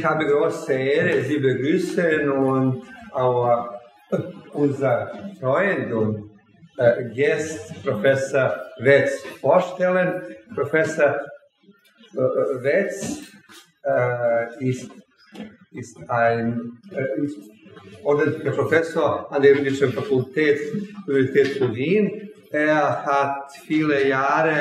Ich habe große Ehre, Sie begrüßen und auch unser Freund und äh, Gast, Professor Wetz, vorstellen. Professor äh, Wetz äh, ist, ist ein äh, ordentlicher Professor an der Juristischen Fakultät, Universität Wien er hat viele Jahre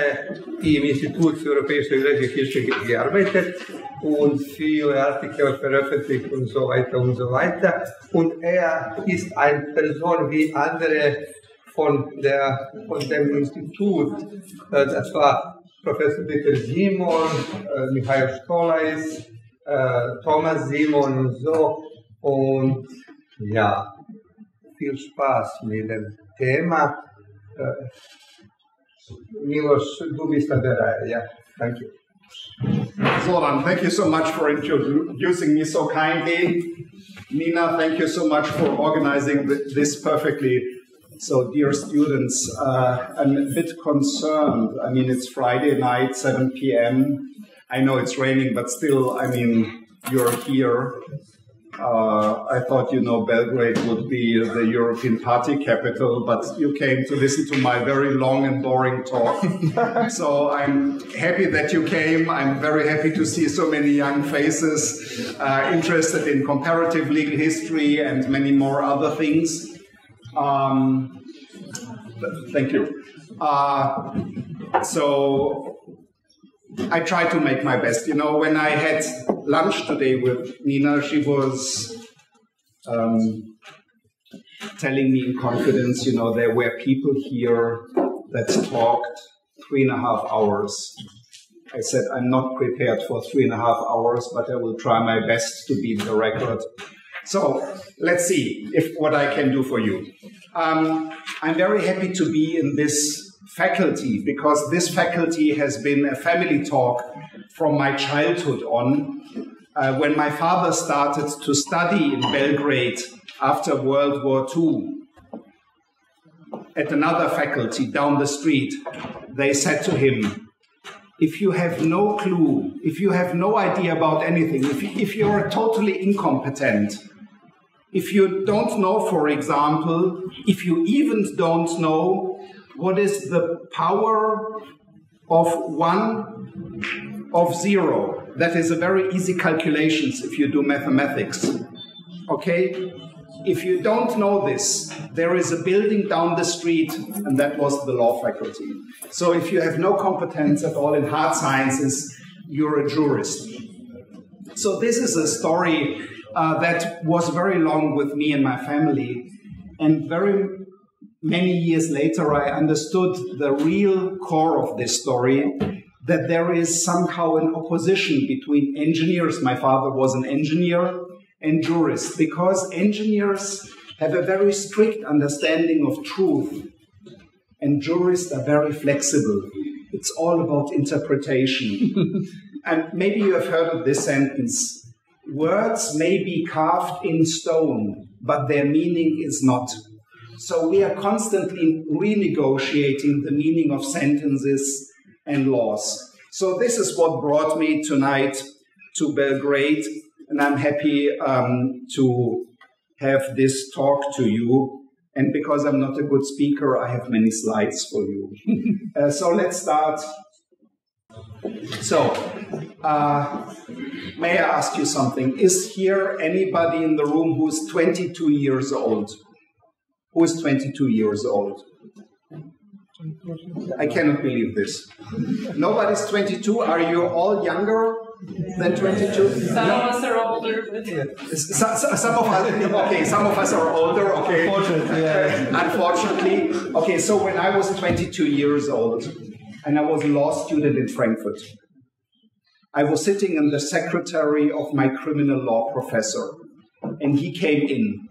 im Institut für Europäische Geschichte gearbeitet und viele Artikel veröffentlicht und so weiter und so weiter. Und er ist eine Person wie andere von, der, von dem Institut. Äh, das war Professor Peter Simon, äh, Michael Stolais, äh, Thomas Simon und so. Und ja, viel Spaß mit dem Thema. Milos. Yeah, thank you. Zoran, thank you so much for introducing me so kindly. Nina, thank you so much for organizing this perfectly. So, dear students, uh, I'm a bit concerned. I mean, it's Friday night, 7 p.m. I know it's raining, but still, I mean, you're here. Uh, I thought, you know, Belgrade would be the European party capital, but you came to listen to my very long and boring talk. so I'm happy that you came. I'm very happy to see so many young faces uh, interested in comparative legal history and many more other things. Um, thank you. Uh, so I try to make my best. You know, when I had lunch today with Nina, she was um, telling me in confidence, you know, there were people here that talked three and a half hours. I said, I'm not prepared for three and a half hours, but I will try my best to beat the record. So let's see if what I can do for you. Um, I'm very happy to be in this faculty because this faculty has been a family talk from my childhood on. Uh, when my father started to study in Belgrade after World War II, at another faculty down the street, they said to him, if you have no clue, if you have no idea about anything, if, if you're totally incompetent, if you don't know, for example, if you even don't know what is the power of one of zero. That is a very easy calculations if you do mathematics. Okay? If you don't know this, there is a building down the street, and that was the law faculty. So if you have no competence at all in hard sciences, you're a jurist. So this is a story uh, that was very long with me and my family, and very many years later, I understood the real core of this story that there is somehow an opposition between engineers. My father was an engineer and jurists because engineers have a very strict understanding of truth and jurists are very flexible. It's all about interpretation. and maybe you have heard of this sentence words may be carved in stone, but their meaning is not. So we are constantly renegotiating the meaning of sentences and laws. So this is what brought me tonight to Belgrade, and I'm happy um, to have this talk to you. And because I'm not a good speaker, I have many slides for you. uh, so let's start. So, uh, may I ask you something? Is here anybody in the room who's 22 years old? Who is 22 years old. I cannot believe this. Nobody's 22. Are you all younger than 22? Some no. of us are older. Some, some of us, okay, some of us are older, okay. Unfortunately, yeah. Unfortunately. Okay, so when I was 22 years old and I was a law student in Frankfurt, I was sitting in the secretary of my criminal law professor and he came in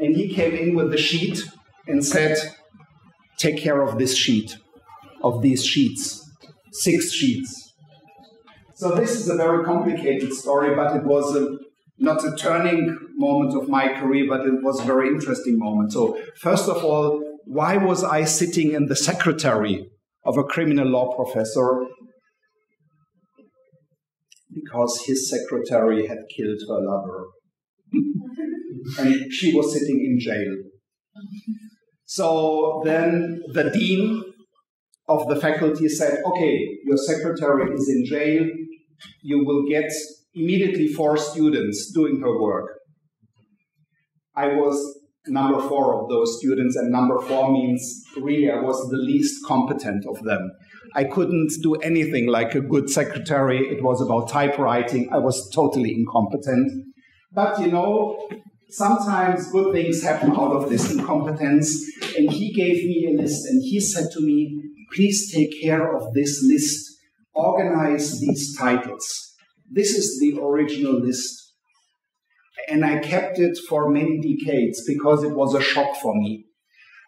and he came in with the sheet and said, Take care of this sheet, of these sheets, six sheets. So, this is a very complicated story, but it was a, not a turning moment of my career, but it was a very interesting moment. So, first of all, why was I sitting in the secretary of a criminal law professor? because his secretary had killed her lover. and she was sitting in jail. So then the dean of the faculty said, okay, your secretary is in jail. You will get immediately four students doing her work. I was number four of those students, and number four means really I was the least competent of them. I couldn't do anything like a good secretary. It was about typewriting. I was totally incompetent. But you know, sometimes good things happen out of this incompetence. And he gave me a list and he said to me, please take care of this list. Organize these titles. This is the original list. And I kept it for many decades because it was a shock for me.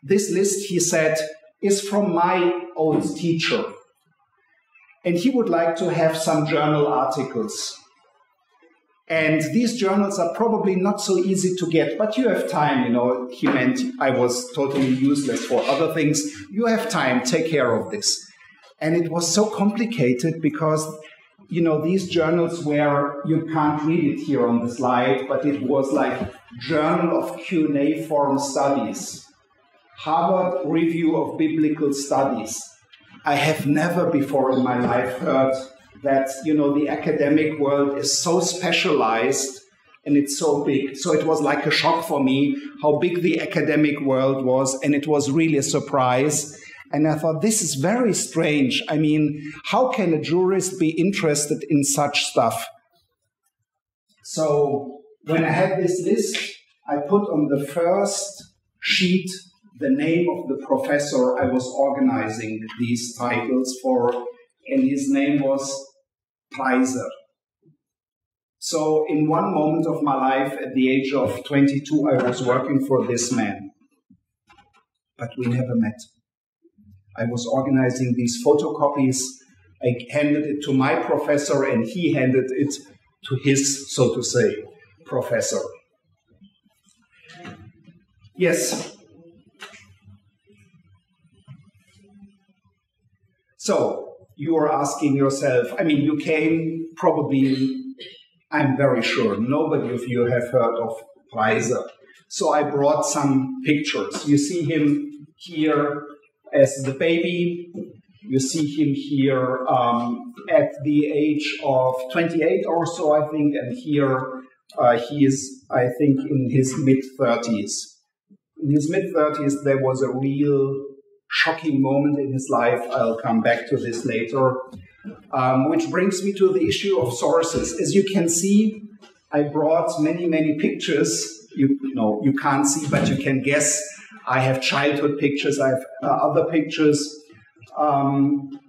This list, he said, is from my old teacher. And he would like to have some journal articles. And these journals are probably not so easy to get, but you have time, you know. He meant I was totally useless for other things. You have time, take care of this. And it was so complicated because, you know, these journals where you can't read it here on the slide, but it was like Journal of Cuneiform Studies Harvard Review of Biblical Studies. I have never before in my life heard that you know the academic world is so specialized and it's so big. So it was like a shock for me how big the academic world was, and it was really a surprise. And I thought, this is very strange. I mean, how can a jurist be interested in such stuff? So when I had this list, I put on the first sheet the name of the professor I was organizing these titles for, and his name was Preiser. So, in one moment of my life, at the age of 22, I was working for this man. But we never met. I was organizing these photocopies. I handed it to my professor, and he handed it to his, so to say, professor. Yes, So you are asking yourself, I mean, you came probably, I'm very sure, nobody of you have heard of Preiser. So I brought some pictures. You see him here as the baby. You see him here um, at the age of 28 or so, I think, and here uh, he is, I think, in his mid 30s. In his mid 30s, there was a real shocking moment in his life. I'll come back to this later. Um, which brings me to the issue of sources. As you can see, I brought many, many pictures. You, you know, you can't see, but you can guess. I have childhood pictures. I have uh, other pictures. Um,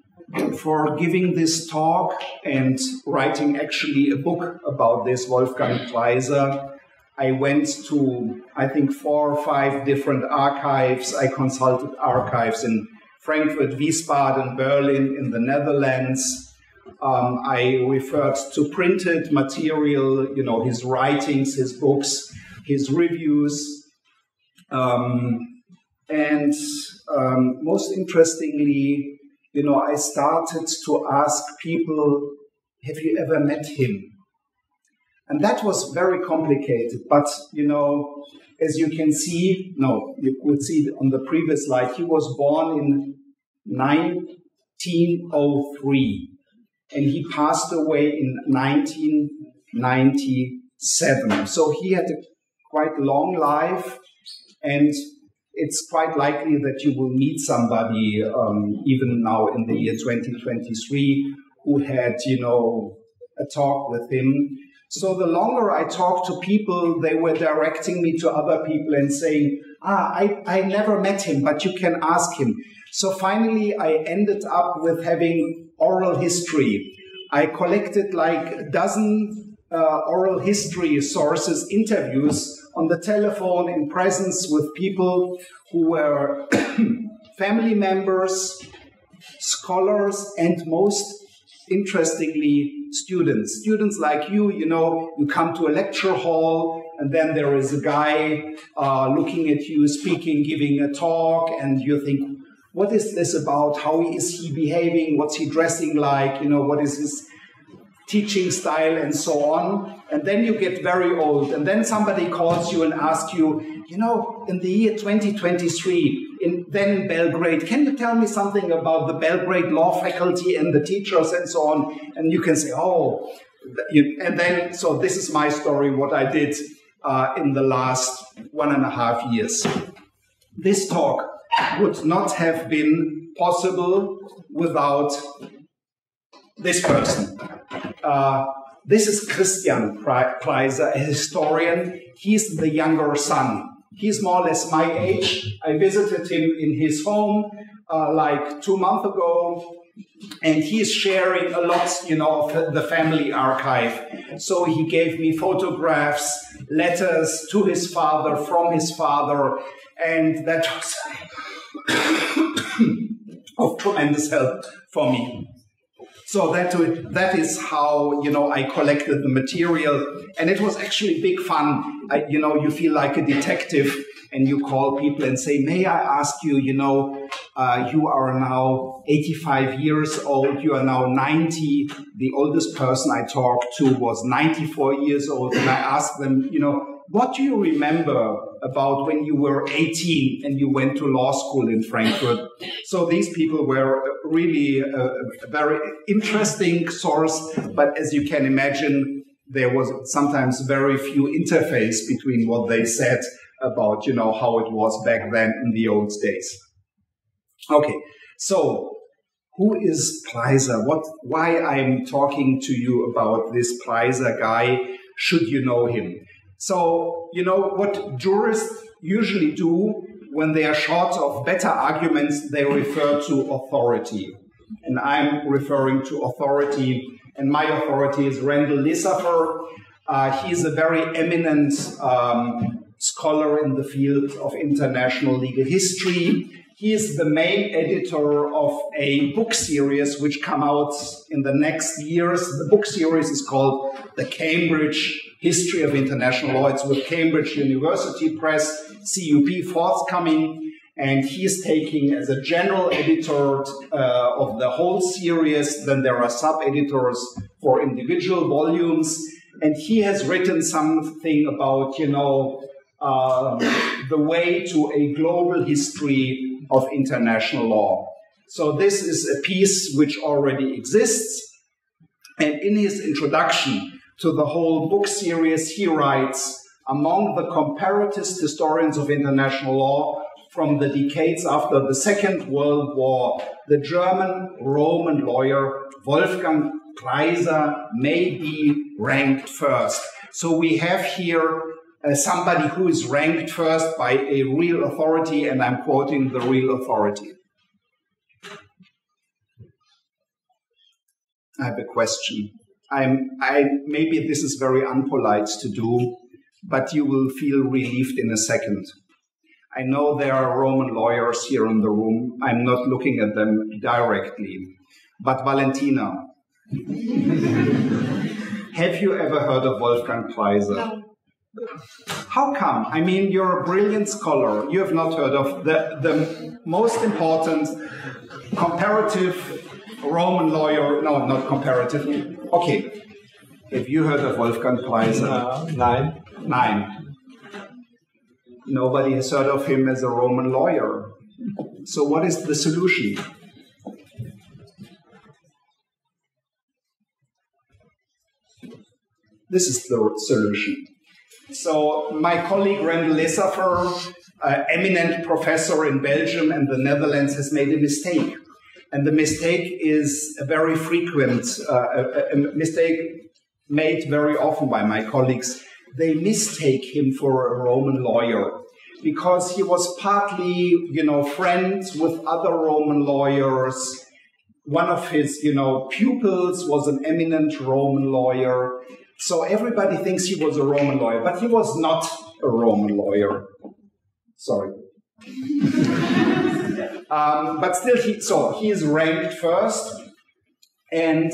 for giving this talk and writing actually a book about this, Wolfgang Preiser, I went to, I think, four or five different archives. I consulted archives in Frankfurt, Wiesbaden, Berlin, in the Netherlands. Um, I referred to printed material, you know, his writings, his books, his reviews. Um, and um, most interestingly, you know, I started to ask people, have you ever met him? And that was very complicated. But, you know, as you can see, no, you could see on the previous slide, he was born in 1903 and he passed away in 1997. So he had a quite long life and it's quite likely that you will meet somebody um, even now in the year 2023 who had, you know, a talk with him so the longer I talked to people, they were directing me to other people and saying, ah, I, I never met him, but you can ask him. So finally, I ended up with having oral history. I collected like a dozen uh, oral history sources, interviews on the telephone in presence with people who were family members, scholars, and most interestingly, students. Students like you, you know, you come to a lecture hall, and then there is a guy uh, looking at you, speaking, giving a talk, and you think, what is this about? How is he behaving? What's he dressing like? You know, what is his teaching style and so on. And then you get very old. And then somebody calls you and asks you, you know, in the year 2023, in, then Belgrade, can you tell me something about the Belgrade law faculty and the teachers and so on? And you can say, oh, and then, so this is my story, what I did uh, in the last one and a half years. This talk would not have been possible without this person. Uh, this is Christian Preiser, a historian. He's the younger son. He's more or less my age. I visited him in his home uh, like two months ago, and he's sharing a lot, you know, of the family archive. So he gave me photographs, letters to his father, from his father, and that was of tremendous help for me. So that that is how you know I collected the material, and it was actually big fun. I, you know, you feel like a detective, and you call people and say, "May I ask you? You know, uh, you are now 85 years old. You are now 90. The oldest person I talked to was 94 years old, and I asked them, you know, what do you remember about when you were 18 and you went to law school in Frankfurt? So these people were really a, a very interesting source, but as you can imagine, there was sometimes very few interface between what they said about, you know, how it was back then in the old days. Okay, so who is Preiser? What, why I'm talking to you about this Preiser guy? Should you know him? So, you know, what jurists usually do when they are short of better arguments, they refer to authority. And I'm referring to authority, and my authority is Randall Lesaffer. Uh, he's a very eminent um, scholar in the field of international legal history. He is the main editor of a book series which come out in the next years. The book series is called The Cambridge History of International Law. It's with Cambridge University Press, CUP forthcoming. And he's taking as a general editor uh, of the whole series. Then there are sub editors for individual volumes. And he has written something about, you know, uh, the way to a global history of international law. So this is a piece which already exists. And in his introduction, to the whole book series, he writes, among the comparatist historians of international law from the decades after the Second World War, the German Roman lawyer Wolfgang Preiser may be ranked first. So we have here uh, somebody who is ranked first by a real authority, and I'm quoting the real authority. I have a question. I'm, I, maybe this is very unpolite to do, but you will feel relieved in a second. I know there are Roman lawyers here in the room. I'm not looking at them directly. But Valentina, have you ever heard of Wolfgang Preiser? No. How come? I mean, you're a brilliant scholar. You have not heard of the, the most important comparative Roman lawyer. No, not comparative. Okay. Have you heard of Wolfgang Preiser? Uh, nine. Nine. Nobody has heard of him as a Roman lawyer. So, what is the solution? This is the solution. So, my colleague Randall Lesaffer, uh, eminent professor in Belgium and the Netherlands, has made a mistake. And the mistake is a very frequent uh, a, a mistake made very often by my colleagues. They mistake him for a Roman lawyer because he was partly, you know, friends with other Roman lawyers. One of his, you know, pupils was an eminent Roman lawyer. So everybody thinks he was a Roman lawyer, but he was not a Roman lawyer. Sorry. Um, but still, he, so he is ranked first. And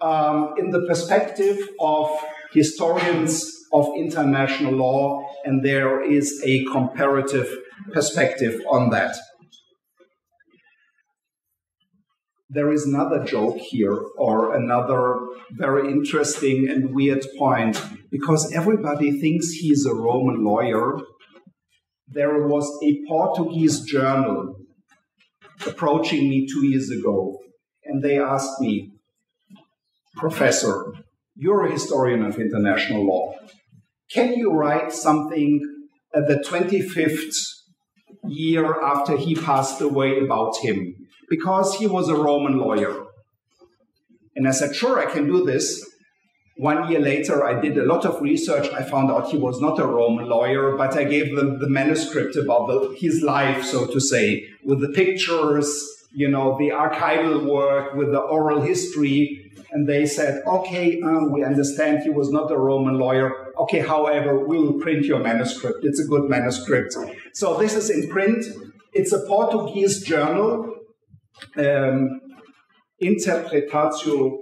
um, in the perspective of historians of international law, and there is a comparative perspective on that. there is another joke here or another very interesting and weird point because everybody thinks he's a Roman lawyer. There was a Portuguese journal approaching me two years ago, and they asked me, Professor, you're a historian of international law. Can you write something at the 25th year after he passed away about him? Because he was a Roman lawyer. And I said, Sure, I can do this. One year later, I did a lot of research. I found out he was not a Roman lawyer, but I gave them the manuscript about the, his life, so to say, with the pictures, you know, the archival work, with the oral history. And they said, okay, uh, we understand he was not a Roman lawyer. Okay, however, we will print your manuscript. It's a good manuscript. So this is in print. It's a Portuguese journal, um, Interpretatio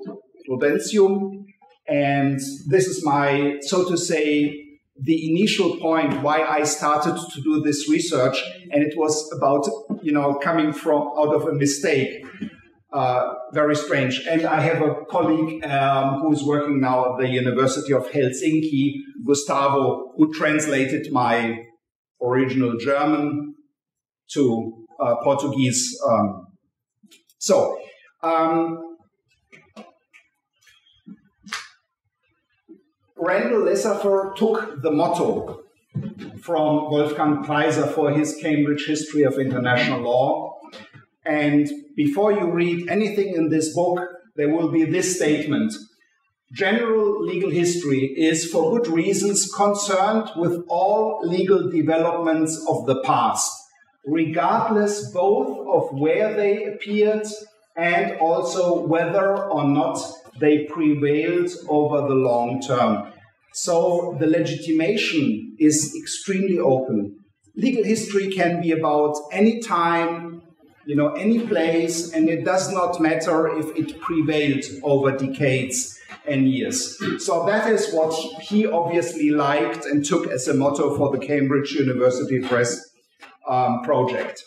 Prudentium, and this is my, so to say, the initial point why I started to do this research, and it was about you know coming from out of a mistake. Uh, very strange. And I have a colleague um, who is working now at the University of Helsinki, Gustavo, who translated my original German to uh, Portuguese. Um, so. Um, Randall Lesaffer took the motto from Wolfgang Preiser for his Cambridge History of International Law. And before you read anything in this book, there will be this statement. General legal history is, for good reasons, concerned with all legal developments of the past, regardless both of where they appeared and also whether or not they prevailed over the long term. So the legitimation is extremely open. Legal history can be about any time, you know, any place, and it does not matter if it prevailed over decades and years. So that is what he obviously liked and took as a motto for the Cambridge University Press um, project.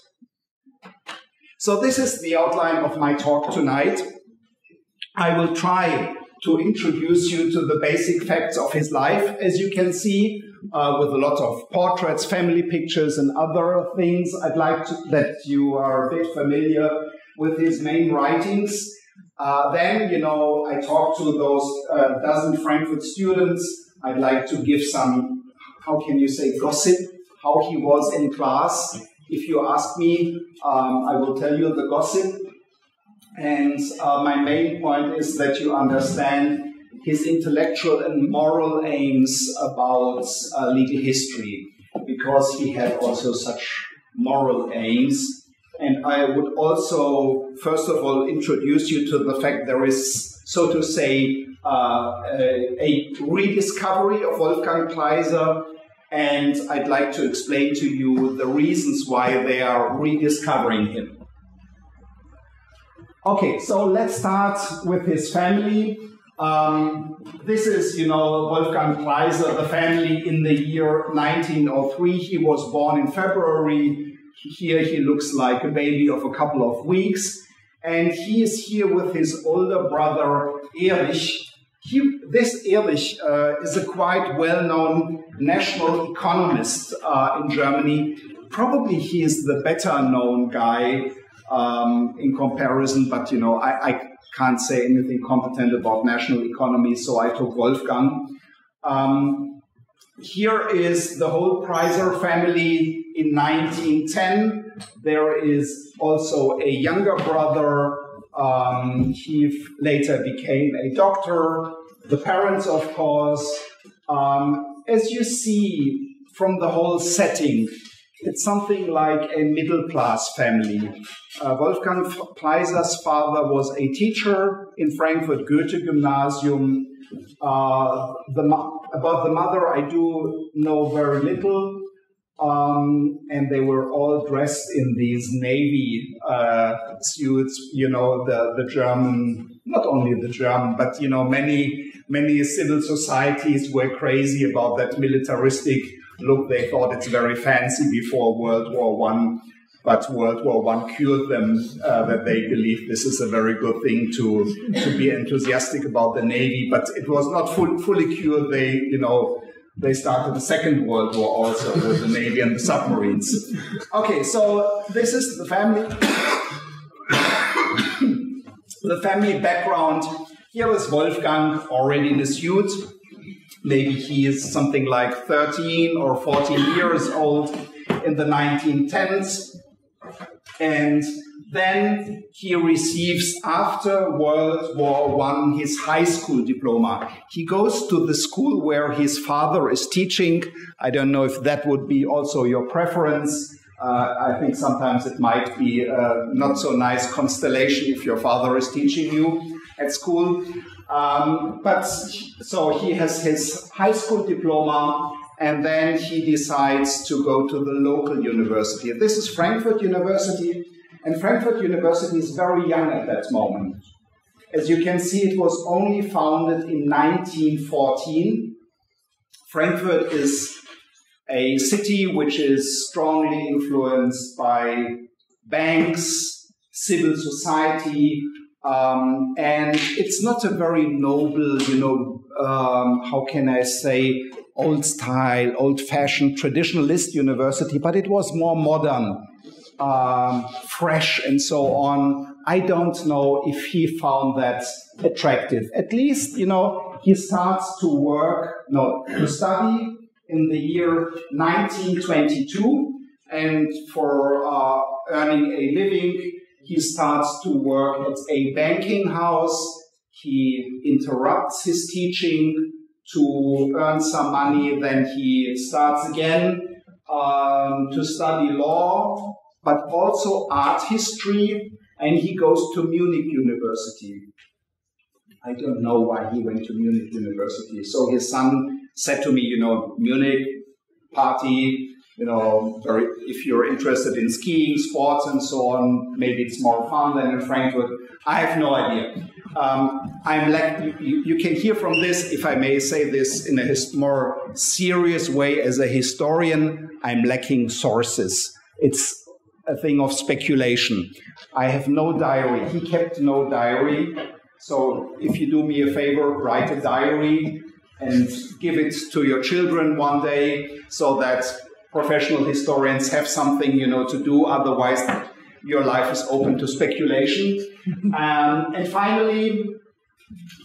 So this is the outline of my talk tonight. I will try to introduce you to the basic facts of his life, as you can see, uh, with a lot of portraits, family pictures, and other things. I'd like to, that you are a bit familiar with his main writings. Uh, then, you know, I talked to those uh, dozen Frankfurt students. I'd like to give some, how can you say, gossip, how he was in class. If you ask me, um, I will tell you the gossip. And uh, my main point is that you understand his intellectual and moral aims about uh, legal history, because he had also such moral aims. And I would also, first of all, introduce you to the fact there is, so to say, uh, a, a, rediscovery of Wolfgang Preiser, and I'd like to explain to you the reasons why they are rediscovering him. Okay, so let's start with his family. Um, this is, you know, Wolfgang Preiser, the family in the year 1903. He was born in February. Here he looks like a baby of a couple of weeks. And he is here with his older brother, Erich. He, this Erich uh, is a quite well-known national economist uh, in Germany. Probably he is the better known guy um, in comparison, but you know, I, I, can't say anything competent about national economy, so I took Wolfgang. Um, here is the whole Preiser family in 1910. There is also a younger brother. Um, he later became a doctor. The parents, of course. Um, as you see from the whole setting, it's something like a middle class family. Uh, Wolfgang Preiser's father was a teacher in Frankfurt Goethe Gymnasium. Uh, the, about the mother, I do know very little. Um, and they were all dressed in these navy uh, suits, you know, the, the German, not only the German, but, you know, many, many civil societies were crazy about that militaristic look. They thought it's very fancy before World War One. but World War One cured them uh, that they believe this is a very good thing to to be enthusiastic about the navy. But it was not full, fully cured. They, you know, they started the Second World War also with the navy and the submarines. Okay, so this is the family. the family background. Here is Wolfgang already in a suit. Maybe he is something like 13 or 14 years old in the 1910s. And then he receives, after World War One, his high school diploma. He goes to the school where his father is teaching. I don't know if that would be also your preference. Uh, I think sometimes it might be a not so nice constellation if your father is teaching you at school. Um, but so he has his high school diploma and then he decides to go to the local university. This is Frankfurt University, and Frankfurt University is very young at that moment. As you can see, it was only founded in 1914. Frankfurt is a city which is strongly influenced by banks, civil society, um, and it's not a very noble, you know, um, how can I say, old style, old fashioned, traditionalist university, but it was more modern, um, fresh, and so on. I don't know if he found that attractive. At least, you know, he starts to work, no, to study in the year 1922, and for uh, earning a living, he starts to work at a banking house. He interrupts his teaching to earn some money. Then he starts again um, to study law, but also art history, and he goes to Munich University. I don't know why he went to Munich University. So his son said to me, you know, Munich party, you know, if you're interested in skiing, sports, and so on, maybe it's more fun than in Frankfurt. I have no idea. Um, I'm like, you, you, can hear from this, if I may say this in a more serious way, as a historian, I'm lacking sources. It's a thing of speculation. I have no diary. He kept no diary. So if you do me a favor, write a diary and give it to your children one day so that professional historians have something, you know, to do. Otherwise, your life is open to speculation. um, and finally,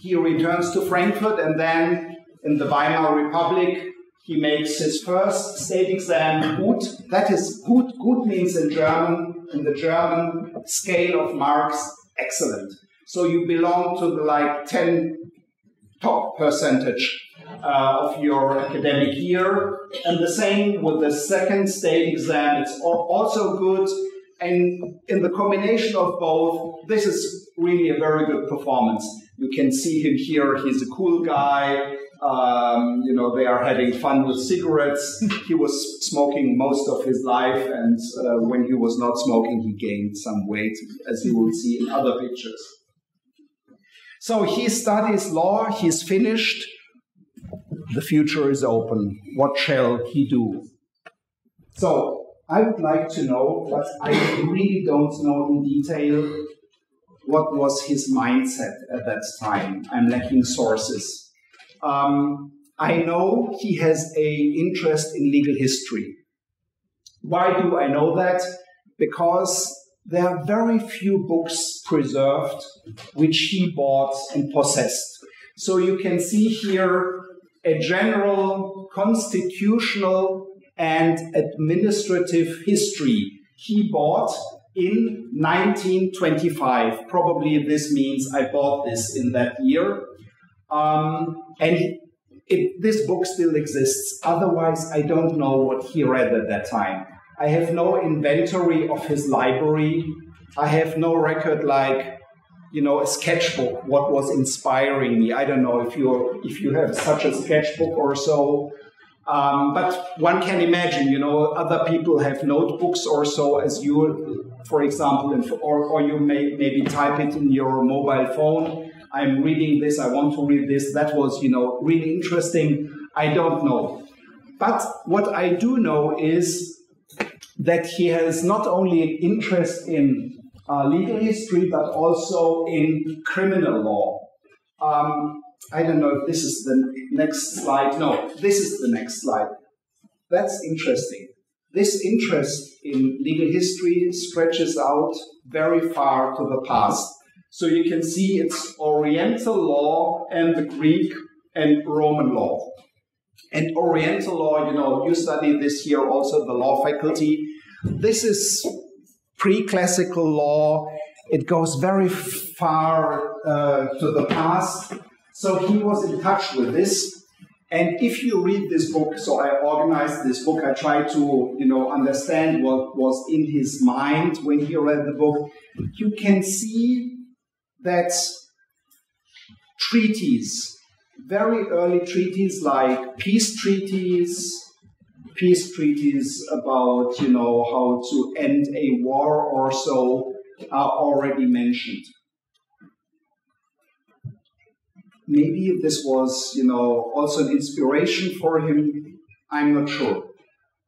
he returns to Frankfurt, and then in the Weimar Republic, he makes his first state exam, Gut. That is, Gut, Gut means in German, in the German scale of marks, excellent. So you belong to the like 10 top percentage uh, of your academic year. And the same with the second state exam. It's also good. And in the combination of both, this is really a very good performance. You can see him here. He's a cool guy. Um, you know, they are having fun with cigarettes. he was smoking most of his life, and uh, when he was not smoking, he gained some weight, as you will see in other pictures. So he studies law, he's finished, the future is open. What shall he do? So I would like to know, but I really don't know in detail what was his mindset at that time. I'm lacking sources. Um, I know he has a interest in legal history. Why do I know that? Because there are very few books preserved which he bought and possessed. So you can see here a general constitutional and administrative history he bought in 1925. Probably this means I bought this in that year. Um, and it, this book still exists. Otherwise, I don't know what he read at that time. I have no inventory of his library. I have no record like you know, a sketchbook, what was inspiring me. I don't know if you if you have such a sketchbook or so. Um, but one can imagine, you know, other people have notebooks or so as you, for example, or, or you may maybe type it in your mobile phone. I'm reading this, I want to read this. That was, you know, really interesting. I don't know. But what I do know is that he has not only an interest in uh, legal history but also in criminal law. Um, I don't know if this is the next slide. No, this is the next slide. That's interesting. This interest in legal history stretches out very far to the past. So you can see it's Oriental law and the Greek and Roman law. And Oriental law, you know, you study this here also, the law faculty. This is pre classical law. It goes very far uh, to the past. So he was in touch with this. And if you read this book, so I organized this book, I tried to, you know, understand what was in his mind when he read the book. You can see that treaties, very early treaties like peace treaties, peace treaties about, you know, how to end a war or so are already mentioned. Maybe this was, you know, also an inspiration for him. I'm not sure.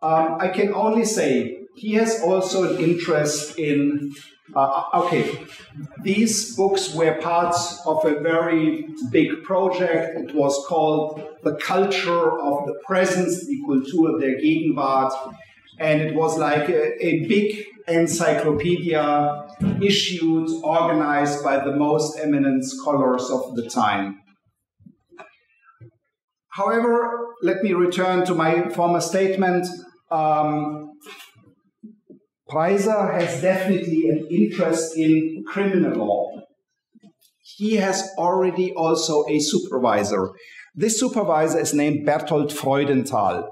Um, I can only say he has also an interest in. Uh, okay, these books were part of a very big project. It was called The Culture of the Present, die Kultur der Gegenwart. And it was like a, a big encyclopedia issued, organized by the most eminent scholars of the time. However, let me return to my former statement. Um, Preiser has definitely an interest in criminal law. He has already also a supervisor. This supervisor is named Berthold Freudenthal.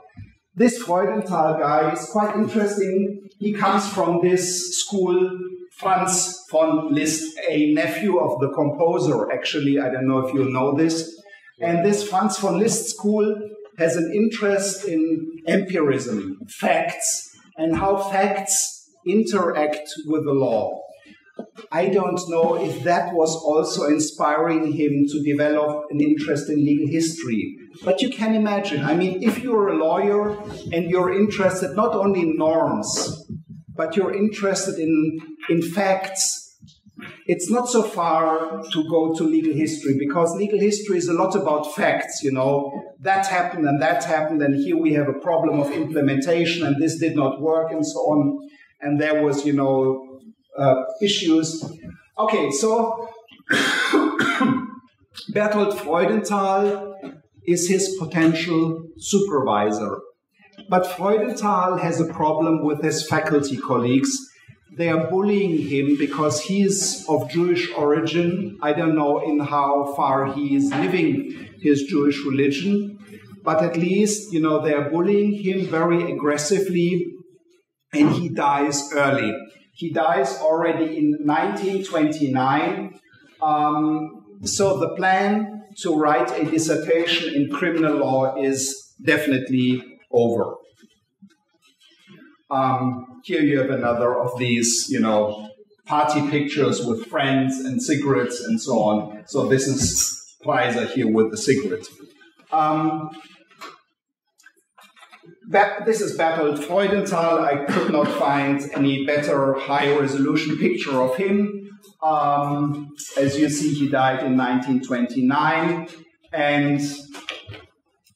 This Freudenthal guy is quite interesting. He comes from this school, Franz von Liszt, a nephew of the composer, actually. I don't know if you know this. And this Franz von Liszt school has an interest in empirism, facts, and how facts interact with the law. I don't know if that was also inspiring him to develop an interest in legal history. But you can imagine, I mean, if you're a lawyer and you're interested not only in norms, but you're interested in, in facts it's not so far to go to legal history because legal history is a lot about facts, you know, that happened and that happened, and here we have a problem of implementation, and this did not work, and so on. And there was, you know, uh, issues. Okay, so Berthold Freudenthal is his potential supervisor. But Freudenthal has a problem with his faculty colleagues they are bullying him because he is of Jewish origin. I don't know in how far he is living his Jewish religion, but at least, you know, they are bullying him very aggressively and he dies early. He dies already in 1929. Um, so the plan to write a dissertation in criminal law is definitely over. Um, here you have another of these, you know, party pictures with friends and cigarettes and so on. So this is Preiser here with the cigarette. Um, this is Berthold Freudenthal. I could not find any better high resolution picture of him. Um, as you see, he died in 1929. And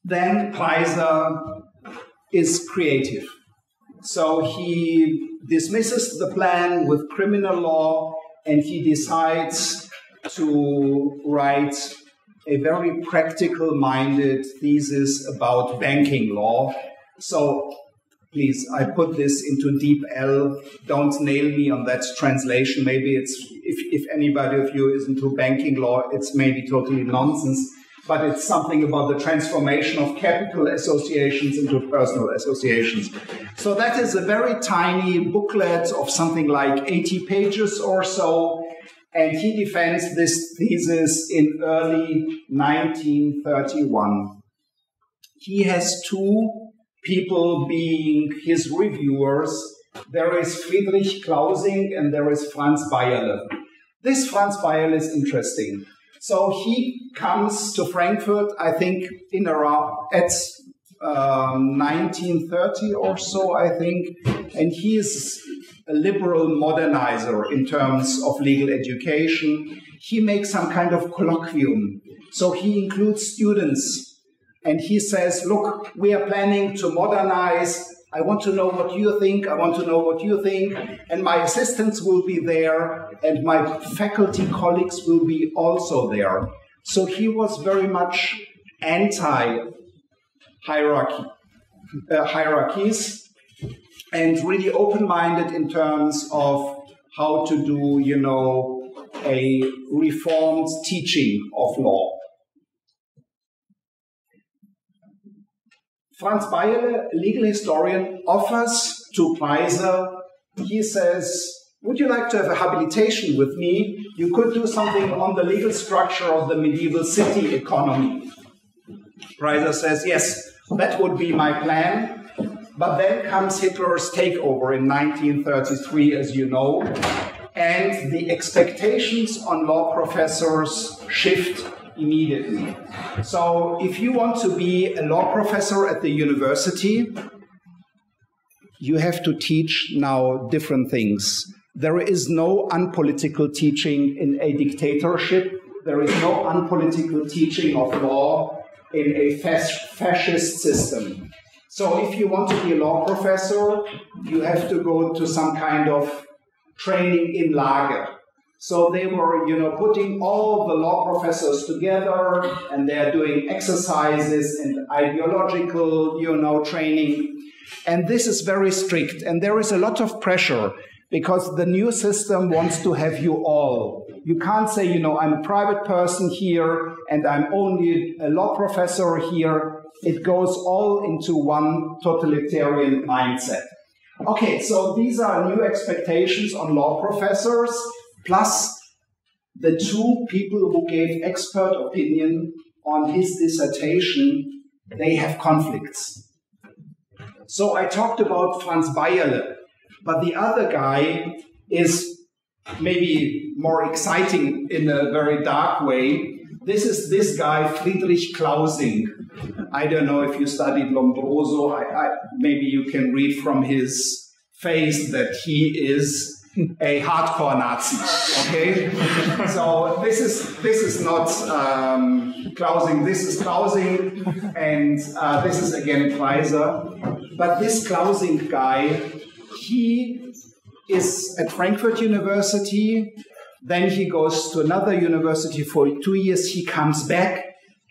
then Preiser is creative. So he dismisses the plan with criminal law and he decides to write a very practical minded thesis about banking law. So please, I put this into deep L. Don't nail me on that translation. Maybe it's, if, if anybody of you is into banking law, it's maybe totally nonsense but it's something about the transformation of capital associations into personal associations. So that is a very tiny booklet of something like 80 pages or so, and he defends this thesis in early 1931. He has two people being his reviewers. There is Friedrich Klausing and there is Franz Beyerle. This Franz Beyerle is interesting. So he comes to Frankfurt, I think, in around at um, 1930 or so, I think, and he is a liberal modernizer in terms of legal education. He makes some kind of colloquium. So he includes students and he says, Look, we are planning to modernize. I want to know what you think. I want to know what you think. And my assistants will be there, and my faculty colleagues will be also there. So he was very much anti hierarchy, uh, hierarchies and really open-minded in terms of how to do, you know, a reformed teaching of law. Franz Beyerle, a legal historian, offers to Preiser, he says, would you like to have a habilitation with me? You could do something on the legal structure of the medieval city economy. Preiser says, yes, that would be my plan. But then comes Hitler's takeover in 1933, as you know, and the expectations on law professors shift immediately. So, if you want to be a law professor at the university, you have to teach now different things. There is no unpolitical teaching in a dictatorship. There is no unpolitical teaching of law in a fascist system. So if you want to be a law professor, you have to go to some kind of training in Lager. So they were, you know, putting all the law professors together and they're doing exercises and ideological, you know, training. And this is very strict. And there is a lot of pressure because the new system wants to have you all. You can't say, you know, I'm a private person here and I'm only a law professor here. It goes all into one totalitarian mindset. Okay, so these are new expectations on law professors, plus the two people who gave expert opinion on his dissertation, they have conflicts. So I talked about Franz Beyerle, but the other guy is maybe more exciting in a very dark way. This is this guy, Friedrich Klausing. I don't know if you studied Lombroso. I, I, maybe you can read from his face that he is a hardcore Nazi. Okay, so this is this is not um, Klausing. This is Klausing, and uh, this is again Preiser. But this Klausing guy, he is at Frankfurt University. Then he goes to another university for two years. He comes back.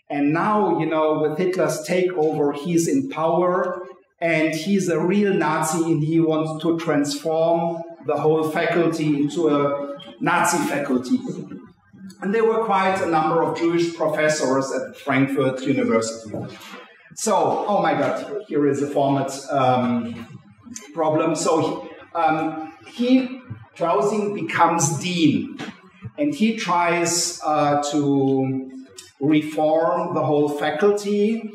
And now, you know, with Hitler's takeover, he's in power and he's a real Nazi and he wants to transform the whole faculty into a Nazi faculty. And there were quite a number of Jewish professors at Frankfurt University. So, oh my God, here is a format um, problem. So, um, he, Klausing becomes dean, and he tries uh, to reform the whole faculty.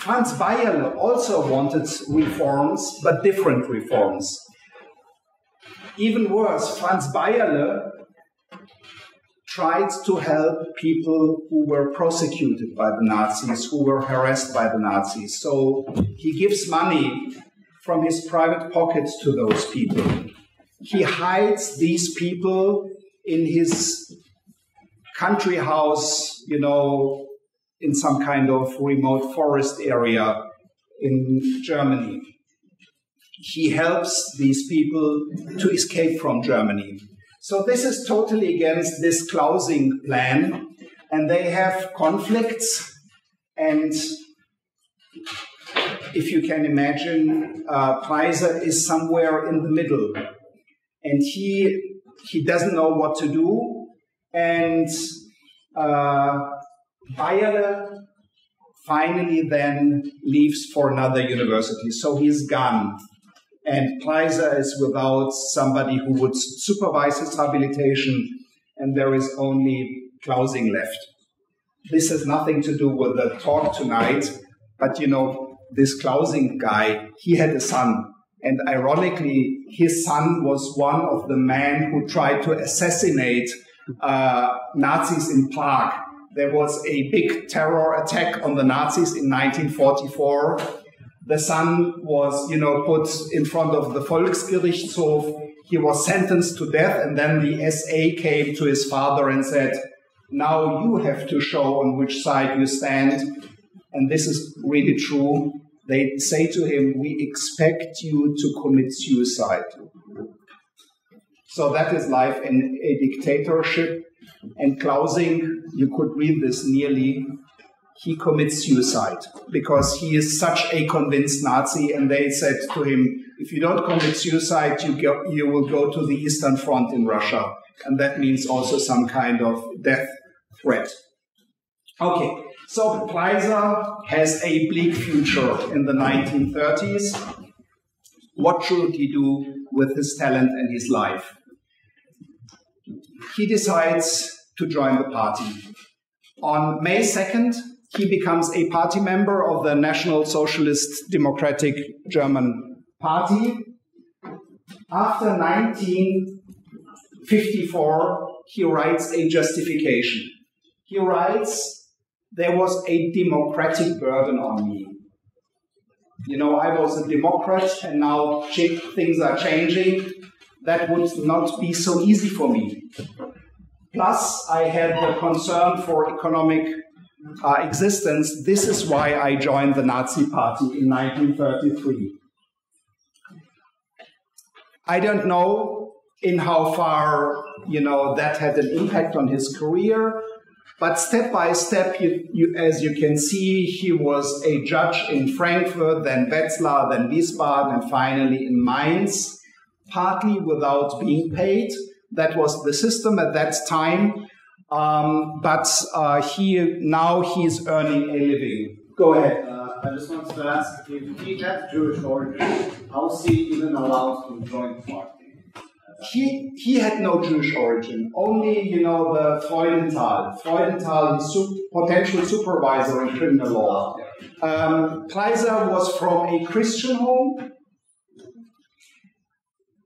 Franz Beyerle also wanted reforms, but different reforms. Even worse, Franz Beyerle tried to help people who were prosecuted by the Nazis, who were harassed by the Nazis. So he gives money from his private pockets to those people. He hides these people in his country house, you know, in some kind of remote forest area in Germany. He helps these people to escape from Germany. So this is totally against this Klausing plan, and they have conflicts. And if you can imagine, uh, is somewhere in the middle, and he he doesn't know what to do, and uh, Beyerle finally then leaves for another university, so he's gone. And Preiser is without somebody who would supervise his habilitation, and there is only Klausing left. This has nothing to do with the talk tonight, but you know, this Klausing guy, he had a son. And ironically, his son was one of the men who tried to assassinate uh, Nazis in Prague. There was a big terror attack on the Nazis in 1944. The son was, you know, put in front of the Volksgerichtshof. He was sentenced to death, and then the SA came to his father and said, now you have to show on which side you stand. And this is really true. They say to him, We expect you to commit suicide. So that is life in a dictatorship. And Klausing, you could read this nearly, he commits suicide because he is such a convinced Nazi. And they said to him, if you don't commit suicide, you, go, you will go to the Eastern Front in Russia. And that means also some kind of death threat. Okay, so Preiser has a bleak future in the 1930s. What should he do with his talent and his life? He decides to join the party. On May 2nd, he becomes a party member of the National Socialist Democratic German Party. After 1954, he writes a justification. He writes, There was a democratic burden on me. You know, I was a Democrat and now things are changing. That would not be so easy for me. Plus, I had the concern for economic uh, existence. This is why I joined the Nazi Party in 1933. I don't know in how far you know that had an impact on his career, but step by step, you, you, as you can see, he was a judge in Frankfurt, then Wetzlar, then Wiesbaden, and finally in Mainz, partly without being paid. That was the system at that time. Um, but uh, he now he's earning a living. Go ahead. Uh, I just wanted to ask if he had Jewish origin, how is he even allowed to join the party? he he had no Jewish origin. Only you know the Freudenthal. Freudenthal, his potential supervisor in criminal law. Um, Preiser was from a Christian home.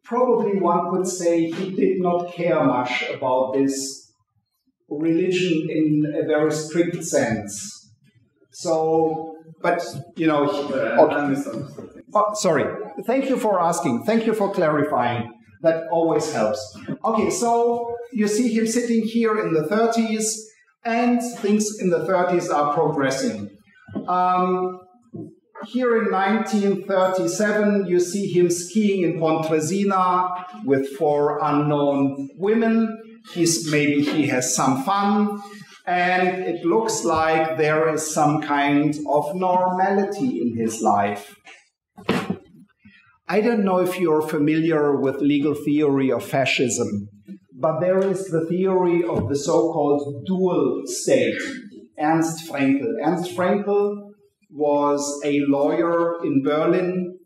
Probably one could say he did not care much about this religion in a very strict sense. So, but you know, okay. oh, sorry. Thank you for asking. Thank you for clarifying. That always helps. Okay, so you see him sitting here in the 30s, and things in the 30s are progressing. Um, here in 1937, you see him skiing in Pontresina with four unknown women. He's maybe he has some fun, and it looks like there is some kind of normality in his life. I don't know if you're familiar with legal theory of fascism, but there is the theory of the so-called dual state. Ernst Fraenkel. Ernst Fraenkel was a lawyer in Berlin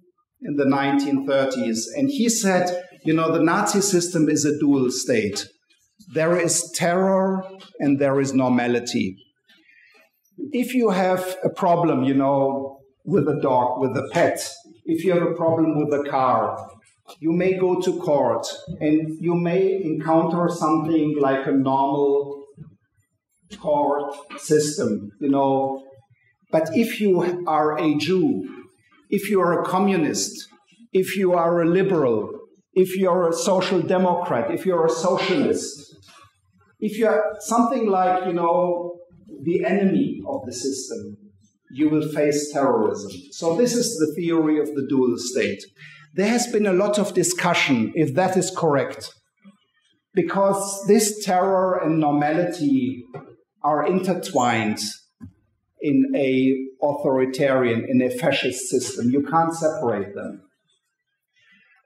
in the 1930s, and he said, you know, the Nazi system is a dual state. There is terror and there is normality. If you have a problem, you know, with a dog, with a pet, if you have a problem with a car, you may go to court and you may encounter something like a normal court system, you know. But if you are a Jew, if you are a communist, if you are a liberal, if you're a social democrat, if you're a socialist, if you're something like, you know, the enemy of the system, you will face terrorism. So, this is the theory of the dual state. There has been a lot of discussion if that is correct, because this terror and normality are intertwined in a authoritarian, in a fascist system. You can't separate them.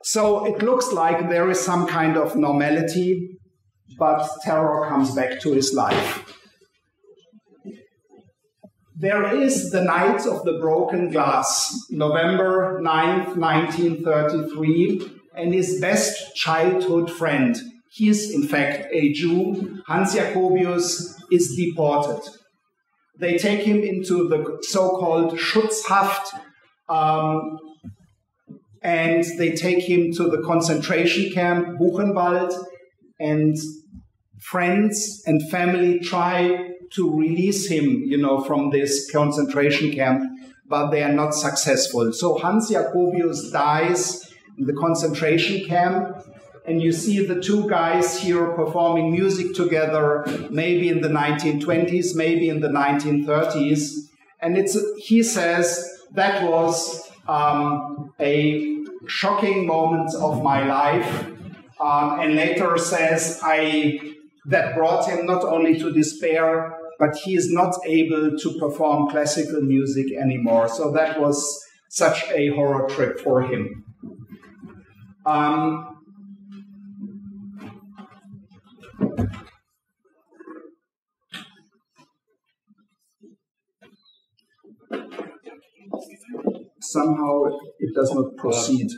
So it looks like there is some kind of normality, but terror comes back to his life. There is the Night of the Broken Glass, November 9th, 1933, and his best childhood friend. He is, in fact, a Jew. Hans Jacobius is deported. They take him into the so called Schutzhaft, um, and they take him to the concentration camp Buchenwald, and friends and family try to release him, you know, from this concentration camp, but they are not successful. So Hans Jacobius dies in the concentration camp, and you see the two guys here performing music together, maybe in the 1920s, maybe in the 1930s. And it's, he says that was um, a shocking moment of my life. Um, and later says I that brought him not only to despair, but he is not able to perform classical music anymore. So that was such a horror trip for him. Um, somehow it does not proceed.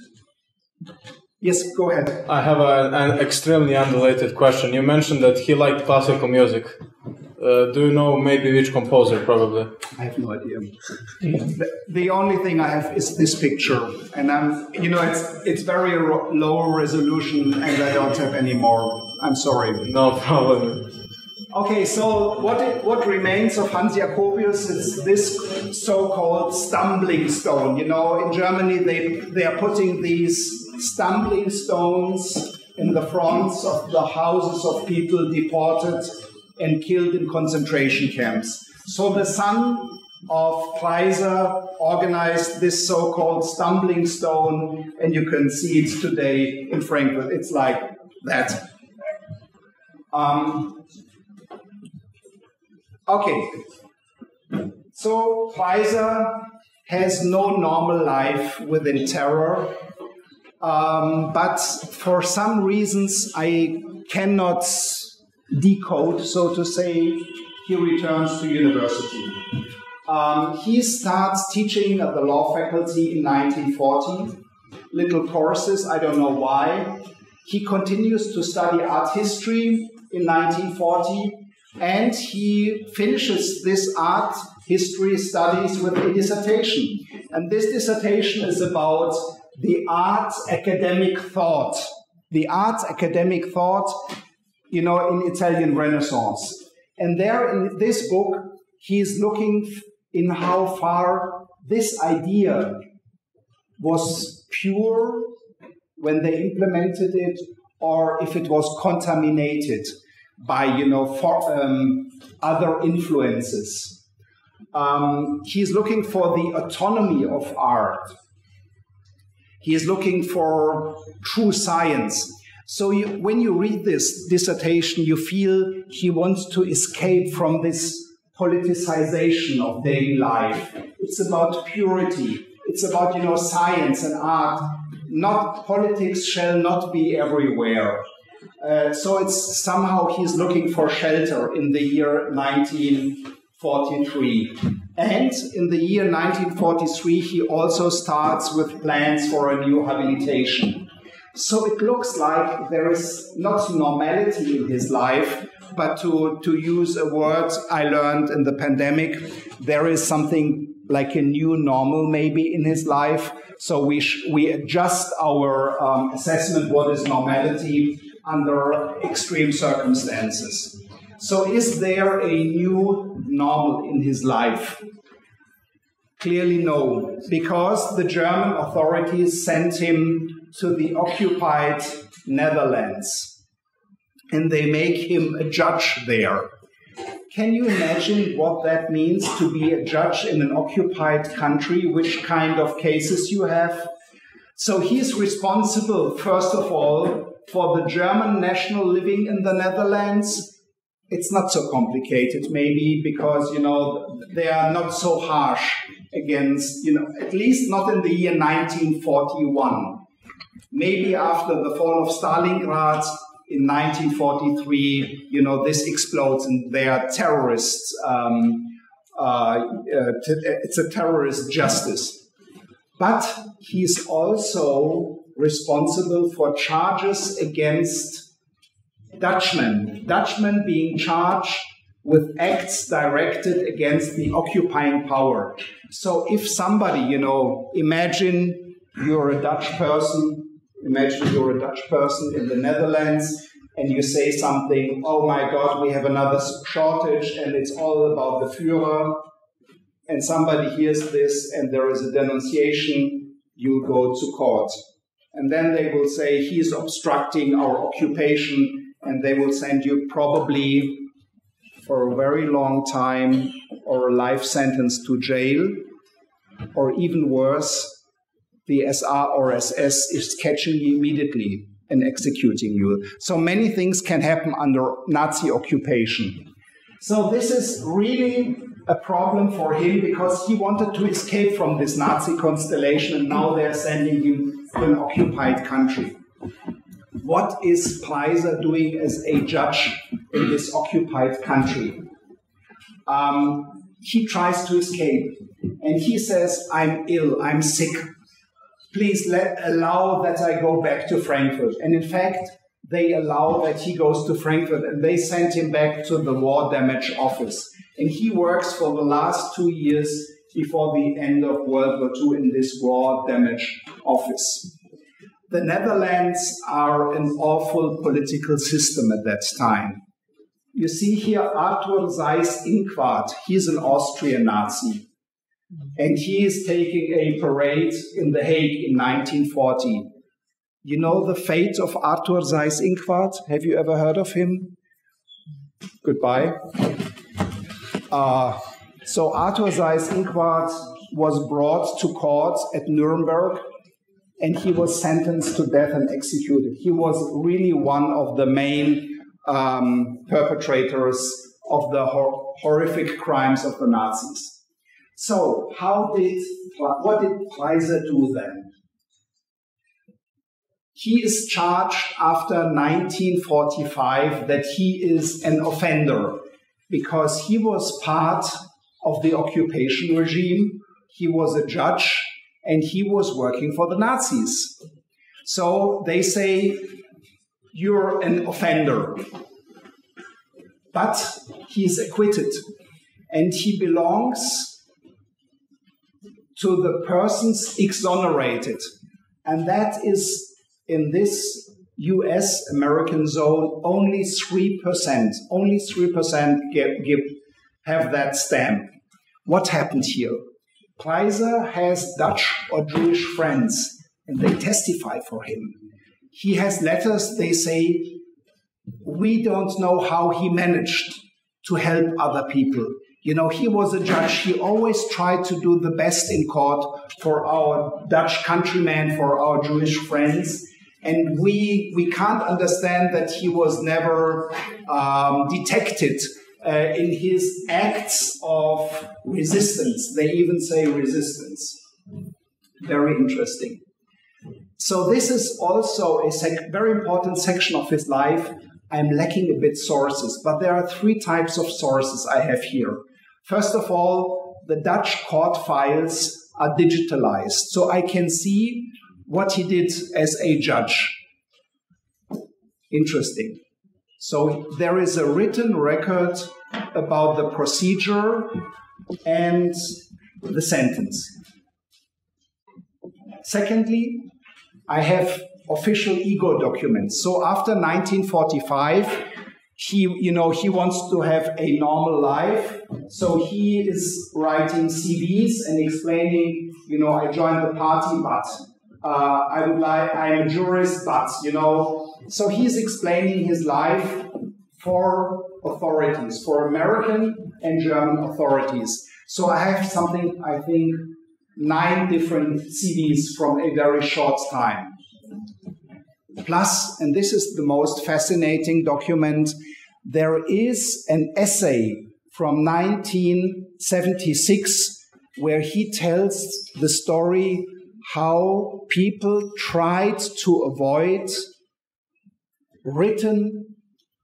Yes, go ahead. I have a, an extremely unrelated question. You mentioned that he liked classical music. Uh, do you know maybe which composer, probably? I have no idea. the, the, only thing I have is this picture, and I'm, you know, it's it's very ro- low resolution, and I don't have any more. I'm sorry. No problem. Okay, so what it, what remains of Hans Jacobius is this so-called stumbling stone. You know, in Germany they they are putting these stumbling stones in the fronts of the houses of people deported and killed in concentration camps. So the son of Preiser organized this so-called stumbling stone, and you can see it today in Frankfurt. It's like that. Um, okay, so Preiser has no normal life within terror, um, but for some reasons I cannot decode, so to say, he returns to university. Um, he starts teaching at the law faculty in 1940, little courses, I don't know why. He continues to study art history in 1940, and he finishes this art history studies with a dissertation. And this dissertation is about the art academic thought. The art academic thought you know, in Italian Renaissance. And there in this book, he is looking in how far this idea was pure when they implemented it, or if it was contaminated by, you know, for, um, other influences. Um, he is looking for the autonomy of art. He is looking for true science. So you, when you read this dissertation, you feel he wants to escape from this politicization of daily life. It's about purity. It's about, you know, science and art. Not politics shall not be everywhere. Uh, so it's somehow he's looking for shelter in the year 1943. And in the year 1943, he also starts with plans for a new habilitation. So it looks like there is not normality in his life, but to, to use a word I learned in the pandemic, there is something like a new normal maybe in his life. So we, we adjust our um, assessment, what is normality under extreme circumstances. So is there a new normal in his life? Clearly no, because the German authorities sent him to the occupied Netherlands and they make him a judge there. Can you imagine what that means to be a judge in an occupied country? Which kind of cases you have? So he's responsible, first of all, for the German national living in the Netherlands. It's not so complicated, maybe, because, you know, they are not so harsh against, you know, at least not in the year 1941. Maybe after the fall of Stalingrad in 1943, you know, this explodes and they are terrorists. Um, uh, uh, it's a terrorist justice. But he's also responsible for charges against Dutchmen. Dutchmen being charged with acts directed against the occupying power. So if somebody, you know, imagine you're a Dutch person Imagine you're a Dutch person in the Netherlands and you say something, oh my God, we have another shortage and it's all about the Führer. and somebody hears this and there is a denunciation, you go to court. And then they will say he's obstructing our occupation, and they will send you probably for a very long time or a life sentence to jail, or even worse, the SR or SS is catching you immediately and executing you. So many things can happen under Nazi occupation. So this is really a problem for him because he wanted to escape from this Nazi constellation and now they're sending him to an occupied country. What is Preiser doing as a judge in this occupied country? Um, he tries to escape and he says, I'm ill, I'm sick, please let allow that I go back to Frankfurt. And in fact, they allow that he goes to Frankfurt and they send him back to the war damage office. And he works for the last two years before the end of World War II in this war damage office. The Netherlands are an awful political system at that time. You see here Arthur Seyss Inquart. He's an Austrian Nazi and he is taking a parade in The Hague in 1940. You know the fate of Arthur Seyss Inquart? Have you ever heard of him? Goodbye. Uh, so Arthur Seyss Inquart was brought to court at Nuremberg and he was sentenced to death and executed. He was really one of the main um, perpetrators of the hor- horrific crimes of the Nazis. So, how did what did Preiser do then? He is charged after 1945 that he is an offender because he was part of the occupation regime. He was a judge and he was working for the Nazis. So they say, You're an offender. But he is acquitted and he belongs to the persons exonerated. And that is in this US American zone only 3%. Only 3% give, give, have that stamp. What happened here? Preiser has Dutch or Jewish friends and they testify for him. He has letters, they say, we don't know how he managed to help other people. You know, he was a judge. He always tried to do the best in court for our Dutch countrymen, for our Jewish friends. And we, we can't understand that he was never um, detected uh, in his acts of resistance. They even say resistance. Very interesting. So this is also a very important section of his life. I'm lacking a bit sources, but there are three types of sources I have here. First of all, the Dutch court files are digitalized, so I can see what he did as a judge. Interesting. So there is a written record about the procedure and the sentence. Secondly, I have official ego documents. So after 1945, he you know he wants to have a normal life so he is writing cvs and explaining you know i joined the party but uh, i would like i'm a jurist but you know so he's explaining his life for authorities for american and german authorities. So i have something i think nine different cvs from a very short time. Plus, and this is the most fascinating document, there is an essay from 1976 where he tells the story how people tried to avoid written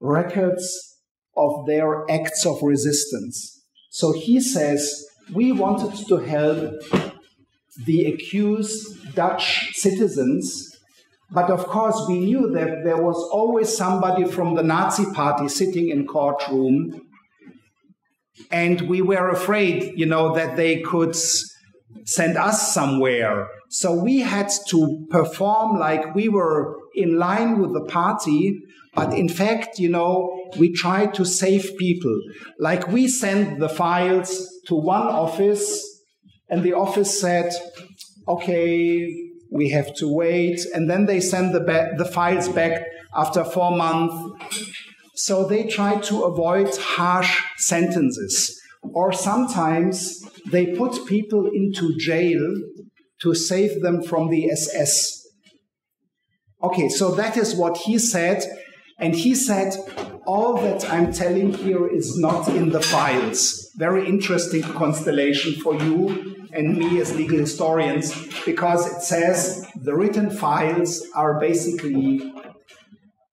records of their acts of resistance. So he says, We wanted to help the accused Dutch citizens but of course, we knew that there was always somebody from the Nazi party sitting in courtroom. And we were afraid, you know, that they could send us somewhere. So we had to perform like we were in line with the party, but in fact, you know, we try to save people. Like we sent the files to one office, and the office said, okay, we have to wait. And then they send the, ba- the files back after four months. So they try to avoid harsh sentences. Or sometimes they put people into jail to save them from the SS. Okay, so that is what he said. And he said, All that I'm telling here is not in the files. Very interesting constellation for you and me as legal historians, because it says the written files are basically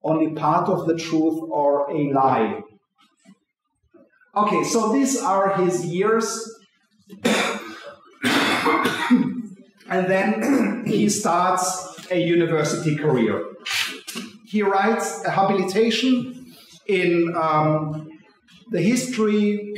only part of the truth or a lie. Okay, so these are his years. and then he starts a university career. He writes a habilitation in um, the history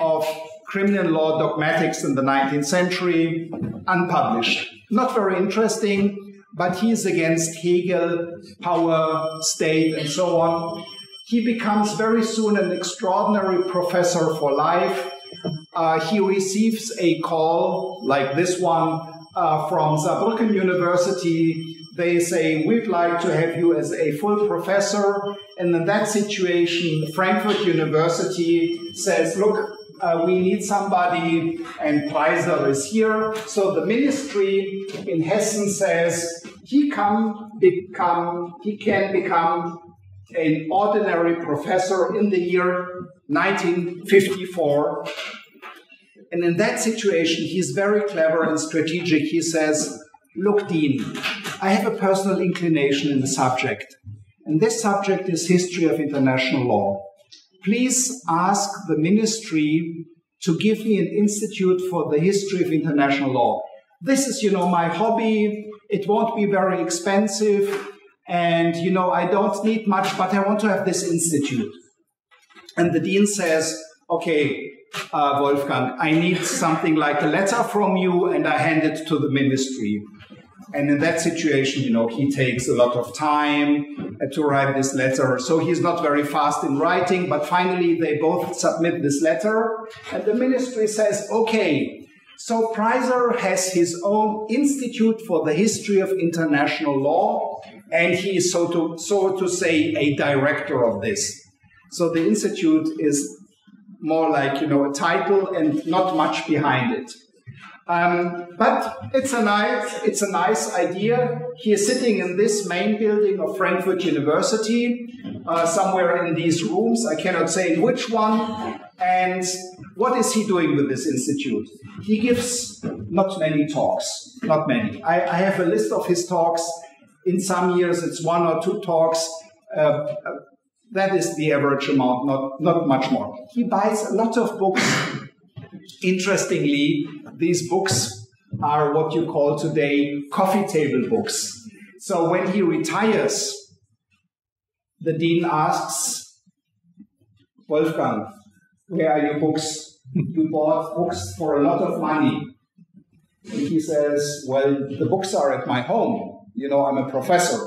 of criminal law dogmatics in the 19th century, unpublished. Not very interesting, but he is against Hegel, power, state, and so on. He becomes very soon an extraordinary professor for life. Uh, he receives a call like this one uh, from Saarbrücken University. They say, We'd like to have you as a full professor. And in that situation, Frankfurt University says, Look, uh, we need somebody, and Preiser is here. So the ministry in Hessen says he can become, he can become an ordinary professor in the year 1954. And in that situation, he's very clever and strategic. He says, Look, Dean, I have a personal inclination in the subject. And this subject is history of international law please ask the ministry to give me an institute for the history of international law. This is, you know, my hobby. It won't be very expensive. And, you know, I don't need much, but I want to have this institute. And the dean says, okay, uh, Wolfgang, I need something like a letter from you, and I hand it to the ministry. And in that situation, you know, he takes a lot of time uh, to write this letter. So he's not very fast in writing, but finally they both submit this letter. And the ministry says, okay, so Preiser has his own institute for the history of international law, and he is so to, so to say a director of this. So the institute is more like, you know, a title and not much behind it. Um, but it's a nice, it's a nice idea. He is sitting in this main building of Frankfurt University, uh, somewhere in these rooms. I cannot say in which one. And what is he doing with this institute? He gives not many talks, not many. I, I have a list of his talks. In some years, it's one or two talks. Uh, uh that is the average amount, not, not much more. He buys a lot of books Interestingly, these books are what you call today coffee table books. So when he retires, the dean asks, Wolfgang, where are your books? You bought books for a lot of money. And he says, Well, the books are at my home. You know, I'm a professor.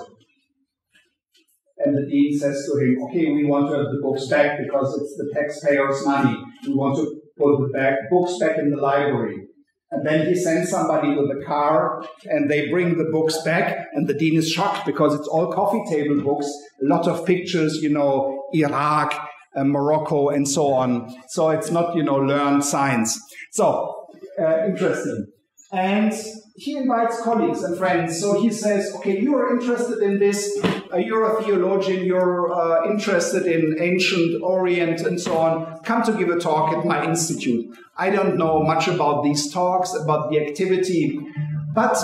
And the dean says to him, Okay, we want to have the books back because it's the taxpayers' money. We want to put the back, books back in the library. And then he sends somebody with a car and they bring the books back and the dean is shocked because it's all coffee table books, a lot of pictures, you know, Iraq, uh, Morocco and so on. So it's not, you know, learned science. So, uh, interesting. And he invites colleagues and friends. So he says, okay, you're interested in this, uh, you're a theologian, you're uh, interested in ancient Orient and so on. Come to give a talk at my institute. I don't know much about these talks, about the activity, but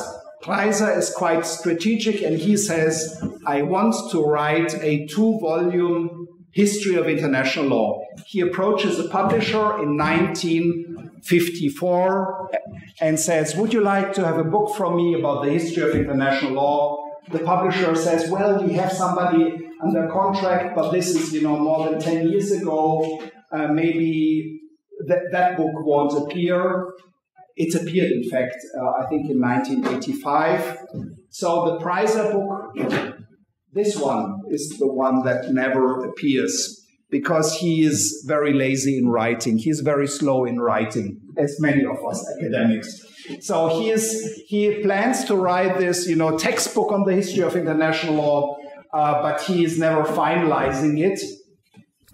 Preiser is quite strategic and he says, I want to write a two volume history of international law. He approaches a publisher in 1954 and says, Would you like to have a book from me about the history of international law? The publisher says, Well, we have somebody under contract, but this is, you know, more than 10 years ago. Uh, maybe that, that book won't appear. It appeared, in fact, uh, I think in 1985. So the Preiser book This one is the one that never appears because he is very lazy in writing. He's very slow in writing, as many of us academics. So he is he plans to write this, you know, textbook on the history of international law, uh, but he is never finalizing it.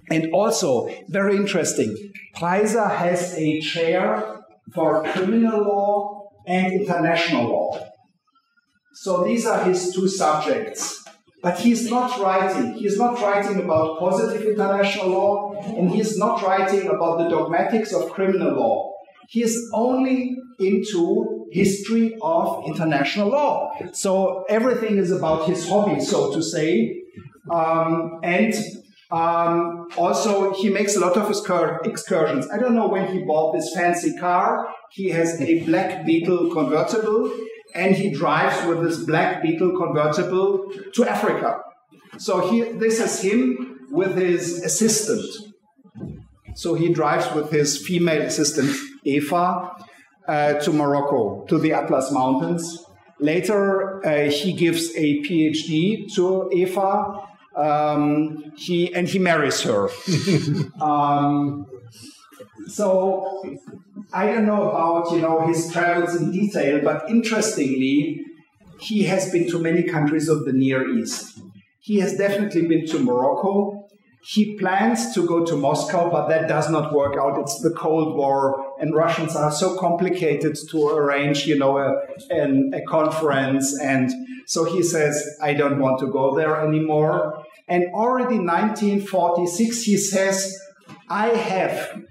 And also, very interesting, Preiser has a chair for criminal law and international law. So these are his two subjects. But he's not writing. He's not writing about positive international law, and he is not writing about the dogmatics of criminal law. He is only into history of international law. So everything is about his hobby, so to say. Um, and um, also, he makes a lot of excursions. I don't know when he bought this fancy car. He has a Black Beetle convertible and he drives with this black beetle convertible to Africa. So he, this is him with his assistant. So he drives with his female assistant Eva uh, to Morocco, to the Atlas Mountains. Later, uh, he gives a PhD to Eva. Um, he and he marries her. um, so I don't know about you know his travels in detail, but interestingly, he has been to many countries of the Near East. He has definitely been to Morocco. He plans to go to Moscow, but that does not work out. It's the Cold War, and Russians are so complicated to arrange, you know, a, an, a conference. And so he says, I don't want to go there anymore. And already 1946, he says, I have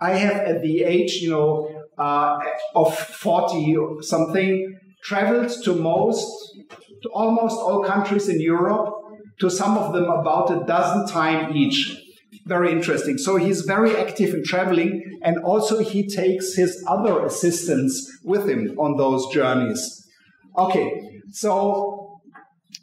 I have at the age, you know, uh, of 40 or something, traveled to most, to almost all countries in Europe, to some of them about a dozen times each. Very interesting. So he's very active in traveling, and also he takes his other assistants with him on those journeys. Okay, so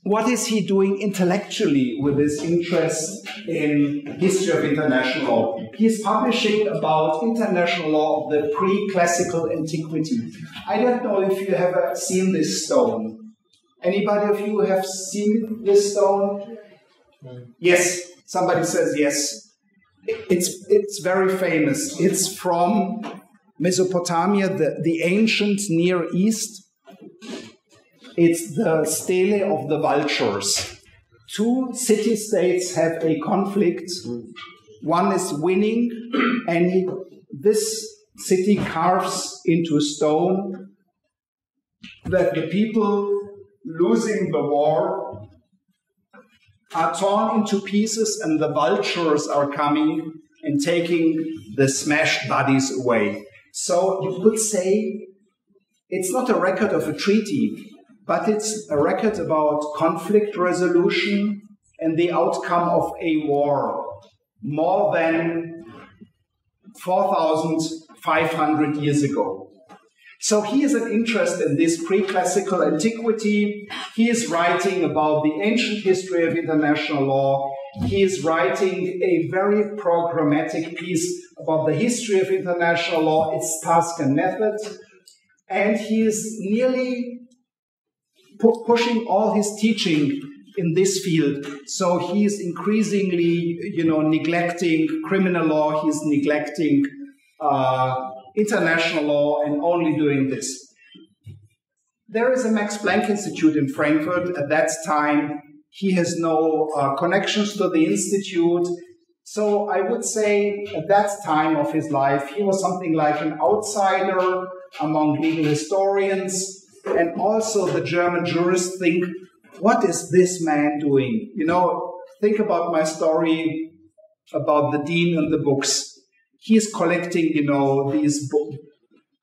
what is he doing intellectually with his interest in history of international law? He is publishing about international law of the pre-classical antiquity. I don't know if you have seen this stone. Anybody of you have seen this stone? Yes, somebody says yes. It's, it's very famous. It's from Mesopotamia, the, the ancient Near East it's the stele of the vultures. Two city states have a conflict. One is winning, and he, this city carves into stone that the people losing the war are torn into pieces, and the vultures are coming and taking the smashed bodies away. So you could say it's not a record of a treaty, but it's a record about conflict resolution and the outcome of a war more than 4,500 years ago. So he has an interest in this pre-classical antiquity. He is writing about the ancient history of international law. He is writing a very programmatic piece about the history of international law, its task and method. And he is nearly pu- pushing all his teaching in this field. So he is increasingly, you know, neglecting criminal law. He's neglecting uh, international law and only doing this. There is a Max Planck Institute in Frankfurt. At that time, he has no uh, connections to the institute. So I would say at that time of his life, he was something like an outsider among legal historians and also the German jurists think, what is this man doing? You know, think about my story about the dean and the books. He's collecting, you know, these book,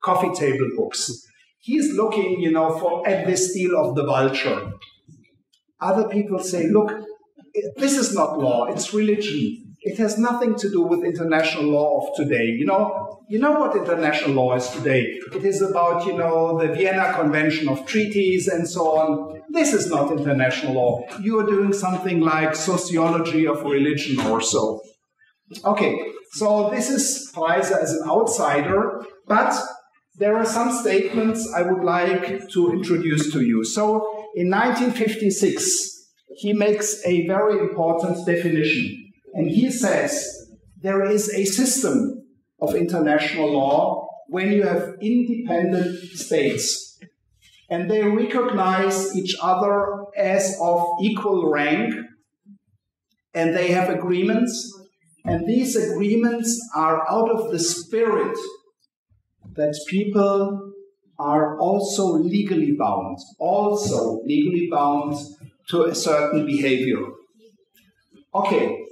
coffee table books. He's looking, you know, for at the stele of the vulture. Other people say, look, this is not law, it's religion. It has nothing to do with international law of today. You know, you know what international law is today. It is about, you know, the Vienna Convention of Treaties and so on. This is not international law. You are doing something like sociology of religion or so. Okay, so this is Preiser as an outsider, but there are some statements I would like to introduce to you. So in 1956, he makes a very important definition. And he says there is a system of international law when you have independent states and they recognize each other as of equal rank and they have agreements and these agreements are out of the spirit that people are also legally bound, also legally bound to a certain behavior. Okay,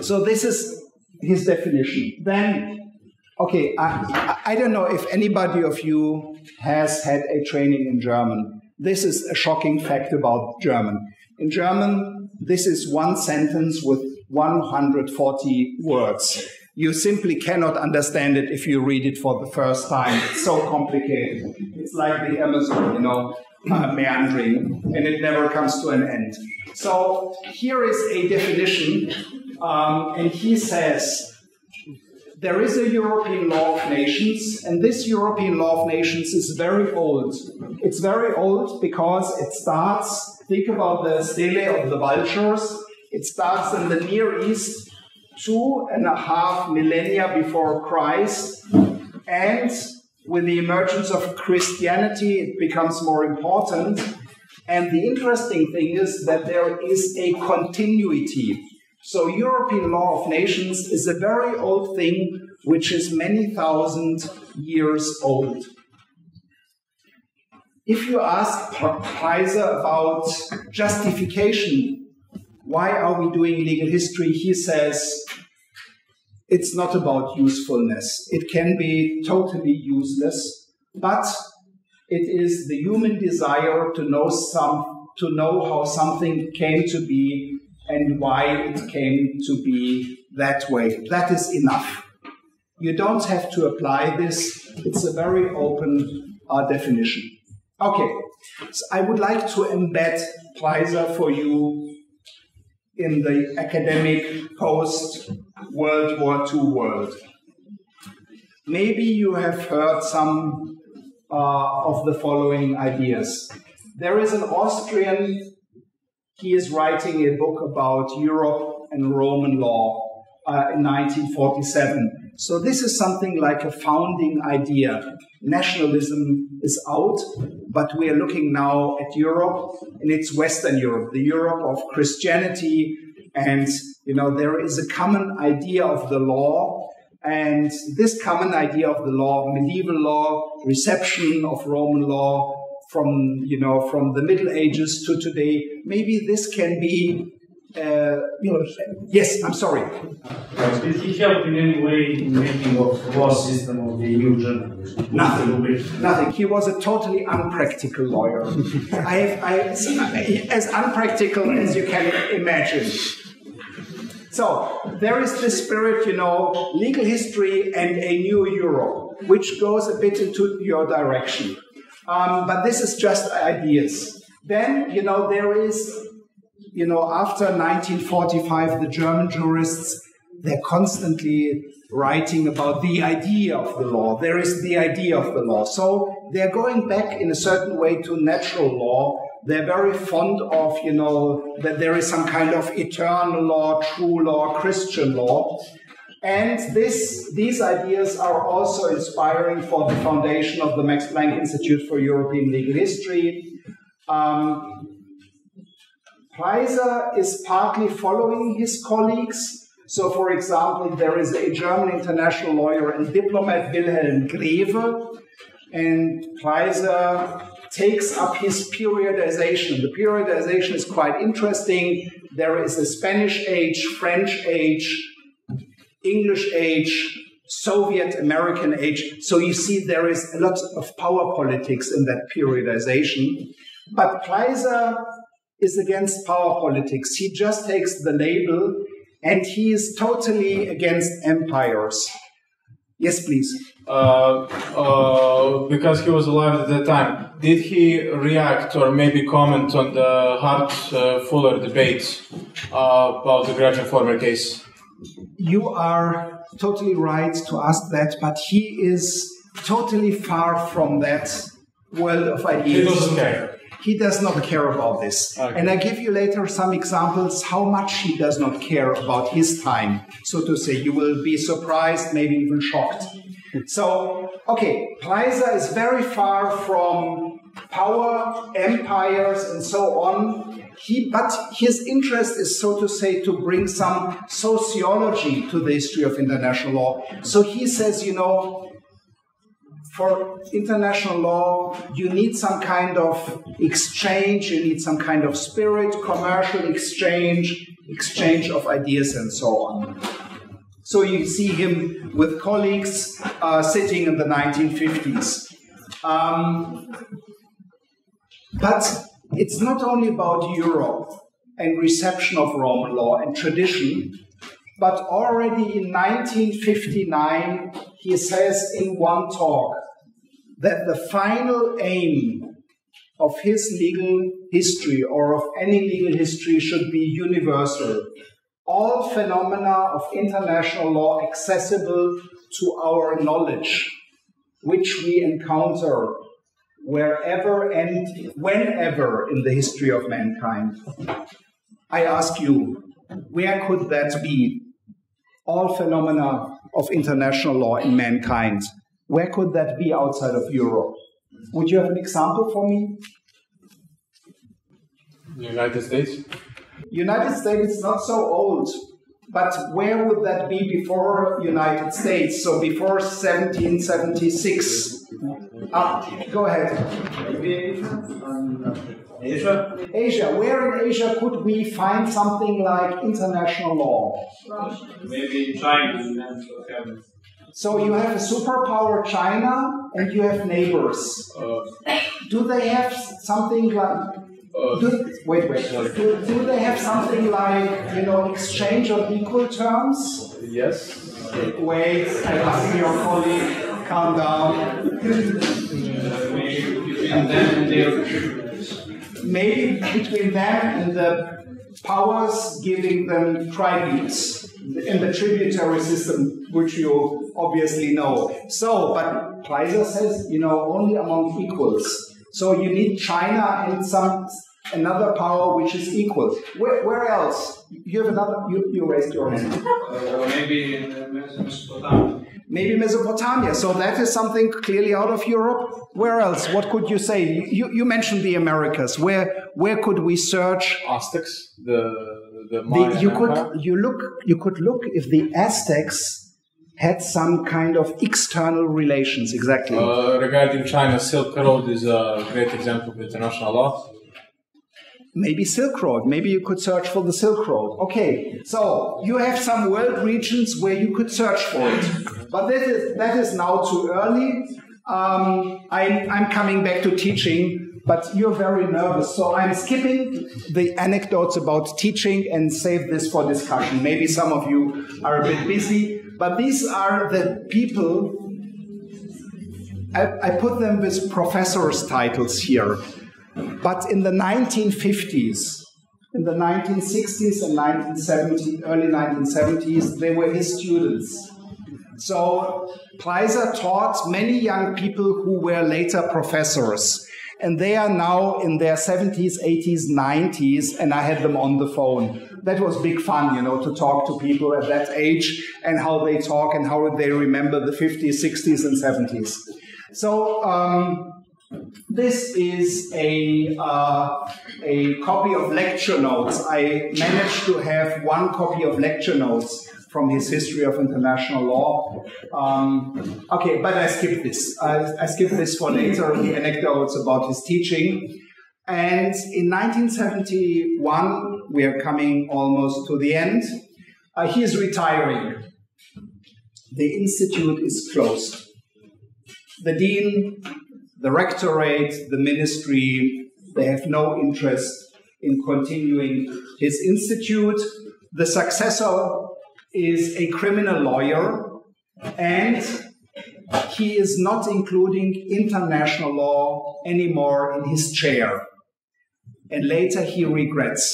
so this is his definition. Then, okay, I, I don't know if anybody of you has had a training in German. This is a shocking fact about German. In German, this is one sentence with 140 words. You simply cannot understand it if you read it for the first time. It's so complicated. It's like the Amazon, you know, uh, meandering, and it never comes to an end. So here is a definition, um, and he says there is a European law of nations, and this European law of nations is very old. It's very old because it starts, think about the stele of the vultures, it starts in the Near East two and a half millennia before Christ, and with the emergence of Christianity, it becomes more important. And the interesting thing is that there is a continuity. So, European law of nations is a very old thing which is many thousand years old. If you ask Preiser about justification, why are we doing legal history? He says it's not about usefulness. It can be totally useless, but it is the human desire to know some, to know how something came to be and why it came to be that way. That is enough. You don't have to apply this. It's a very open uh, definition. Okay, so I would like to embed Preiser for you in the academic post World War II world. Maybe you have heard some uh, of the following ideas. There is an Austrian, he is writing a book about Europe and Roman law uh, in 1947. So this is something like a founding idea. Nationalism is out, but we are looking now at Europe, and it's Western Europe, the Europe of Christianity, and you know there is a common idea of the law, and this common idea of the law, medieval law, reception of Roman law from you know from the Middle Ages to today, maybe this can be uh, you know, yes, I'm sorry. Did he help in any way in making of law system of the EU journalism? Nothing. Nothing. He was a totally unpractical lawyer. I have, I, as unpractical as you can imagine. So there is this spirit, you know, legal history and a new Europe, which goes a bit into your direction. Um, but this is just ideas. Then, you know, there is you know, after 1945, the German jurists, they're constantly writing about the idea of the law. There is the idea of the law. So they're going back in a certain way to natural law. They're very fond of, you know, that there is some kind of eternal law, true law, Christian law. And this, these ideas are also inspiring for the foundation of the Max Planck Institute for European Legal History. Um, Preiser is partly following his colleagues. So, for example, there is a German international lawyer and diplomat, Wilhelm Grewe, and Preiser takes up his periodization. The periodization is quite interesting. There is a Spanish age, French age, English age, Soviet American age. So you see, there is a lot of power politics in that periodization. But Preiser is against power politics. He just takes the label and he is totally against empires. Yes, please. Uh, uh, because he was alive at that time, did he react or maybe comment on the Hart uh, Fuller debates uh, about the grudge informer case? You are totally right to ask that, but he is totally far from that world of ideas. He doesn't care he does not care about this. Okay. And I give you later some examples how much he does not care about his time. So to say, you will be surprised, maybe even shocked. So, okay, Preiser is very far from power, empires, and so on. He, but his interest is, so to say, to bring some sociology to the history of international law. So he says, you know, for international law, you need some kind of exchange, you need some kind of spirit, commercial exchange, exchange of ideas, and so on. So you see him with colleagues uh, sitting in the 1950s. Um, but it's not only about Europe and reception of Roman law and tradition, but already in 1959, he says in one talk that the final aim of his legal history or of any legal history should be universal. All phenomena of international law accessible to our knowledge, which we encounter wherever and whenever in the history of mankind. I ask you, where could that be? All phenomena of international law in mankind. Where could that be outside of Europe? Would you have an example for me? United States. United States is not so old, but where would that be before United States? So before 1776. Ah, go ahead. Asia? Asia. Where in Asia could we find something like international law? Maybe in China. So you have a superpower China and you have neighbors. Uh, Do they have something like uh, do, wait, wait. Do, do they have something like you know exchange on equal terms? yes. Wait, I ask your colleague, calm down. Maybe between them and the powers giving them tributes in the tributary system, which you obviously know. So, but Preiser says, you know, only among equals. So you need China and some another power which is equal. Where, where else? You have another. You, you raised your hand. uh, maybe in Mesopotamia. Maybe Mesopotamia. So that is something clearly out of Europe. Where else? What could you say? You, you mentioned the Americas. Where where could we search? Aztecs. The the, The, you Empire. could you look you could look if the Aztecs had some kind of external relations. Exactly. Uh, regarding China, Silk Road is a great example of international law. Maybe Silk Road. Maybe you could search for the Silk Road. Okay, so you have some world regions where you could search for it, but that is that is now too early. Um, I'm I'm coming back to teaching, but you're very nervous, so I'm skipping the anecdotes about teaching and save this for discussion. Maybe some of you are a bit busy, but these are the people. I, I put them with professors' titles here. But in the 1950s, in the 1960s and 1970s, early 1970s, they were his students. So Preiser taught many young people who were later professors. And they are now in their 70s, 80s, 90s, and I had them on the phone. That was big fun, you know, to talk to people at that age and how they talk and how they remember the 50s, 60s, and 70s. So, um, this is a, uh, a copy of lecture notes. I managed to have one copy of lecture notes from his history of international law. Um, okay, but I skipped this. I, I this for later, the anecdotes about his teaching. And in 1971, we are coming almost to the end, uh, he is retiring. The institute is closed. The dean the rectorate, the ministry, they have no interest in continuing his institute. The successor is a criminal lawyer, and he is not including international law anymore in his chair. And later he regrets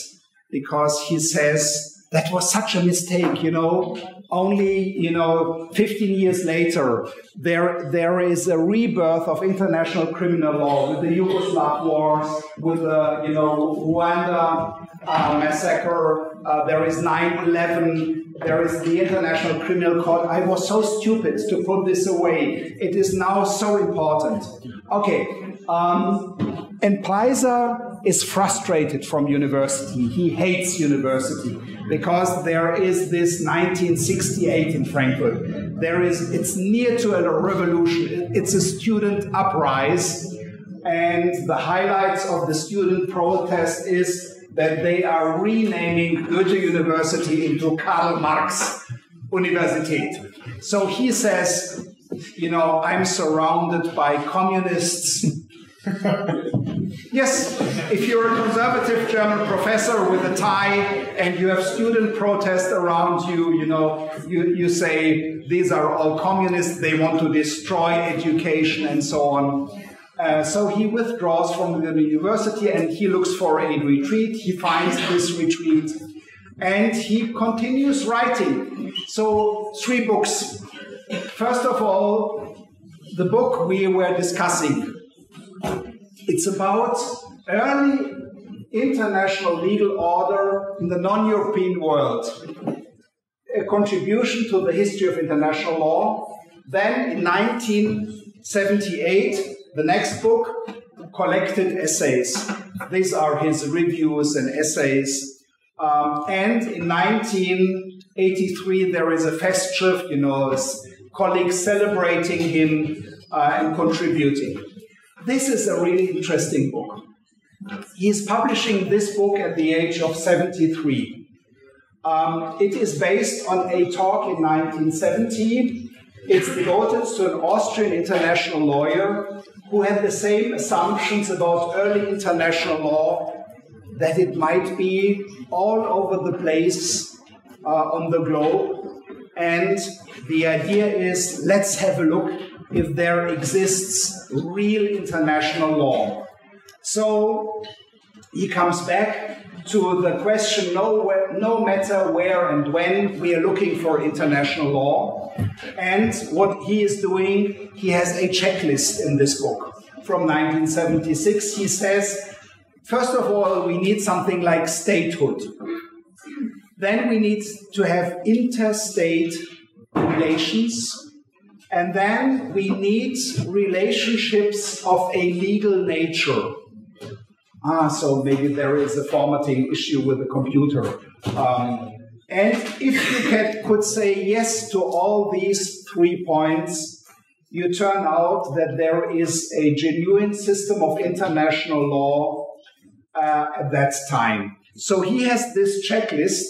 because he says that was such a mistake, you know. Only, you know, 15 years later, there, there is a rebirth of international criminal law with the Yugoslav wars, with the, you know, Rwanda uh, massacre. Uh, there is 9/11. There is the International Criminal Court. I was so stupid to put this away. It is now so important. Okay. Um, and Preiser is frustrated from university. He hates university because there is this 1968 in Frankfurt. There is, it's near to a revolution. It's a student uprising. And the highlights of the student protest is that they are renaming Goethe University into Karl Marx Universität. So he says, you know, I'm surrounded by communists yes, if you're a conservative German professor with a tie and you have student protest around you, you know, you, you say these are all communists, they want to destroy education and so on. Uh, so he withdraws from the university and he looks for a retreat. He finds this retreat and he continues writing. So, three books. First of all, the book we were discussing, it's about early international legal order in the non European world, a contribution to the history of international law. Then in 1978, the next book, Collected Essays. These are his reviews and essays. Um, and in 1983, there is a Festschrift, you know, his colleagues celebrating him uh, and contributing. This is a really interesting book. He's publishing this book at the age of 73. Um, it is based on a talk in 1970. It's devoted to an Austrian international lawyer who had the same assumptions about early international law that it might be all over the place uh, on the globe. And the idea is let's have a look if there exists real international law. So he comes back to the question no, no matter where and when we are looking for international law. And what he is doing, he has a checklist in this book from 1976. He says, first of all, we need something like statehood. Then we need to have interstate relations and then we need relationships of a legal nature. Ah, so maybe there is a formatting issue with the computer. Um, and if you can, could say yes to all these three points, you turn out that there is a genuine system of international law uh, at that time. So he has this checklist,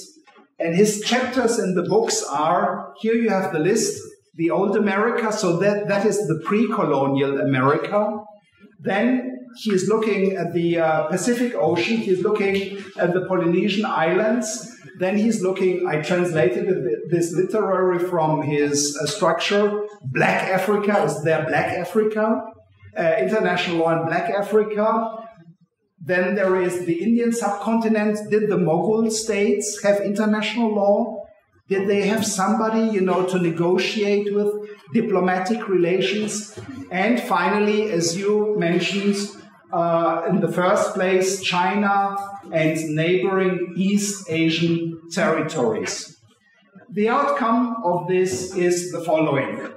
and his chapters in the books are here you have the list the old America, so that, that is the pre-colonial America. Then he is looking at the uh, Pacific Ocean, he's looking at the Polynesian Islands, then he's looking, I translated this literary from his uh, structure, Black Africa, is there Black Africa? Uh, international law in Black Africa. Then there is the Indian subcontinent. Did the Mughal states have international law? Did they have somebody, you know, to negotiate with diplomatic relations? And finally, as you mentioned, uh, in the first place, China and neighboring East Asian territories. The outcome of this is the following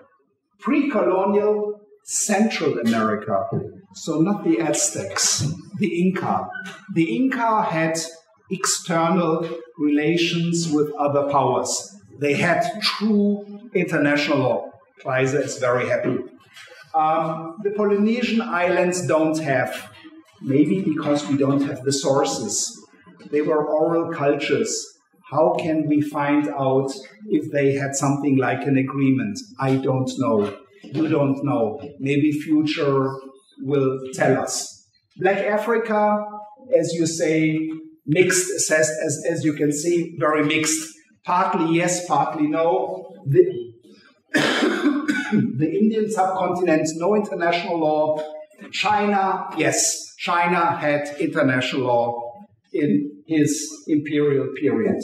pre colonial Central America, so not the Aztecs, the Inca. The Inca had external relations with other powers. They had true international law. Preiser is very happy. Um, the Polynesian islands don't have, maybe because we don't have the sources. They were oral cultures. How can we find out if they had something like an agreement? I don't know. You don't know. Maybe future will tell us. Black Africa, as you say, mixed assessed as, as you can see, very mixed. Partly yes, partly no. The, the Indian subcontinent, no international law. China, yes, China had international law in his imperial period.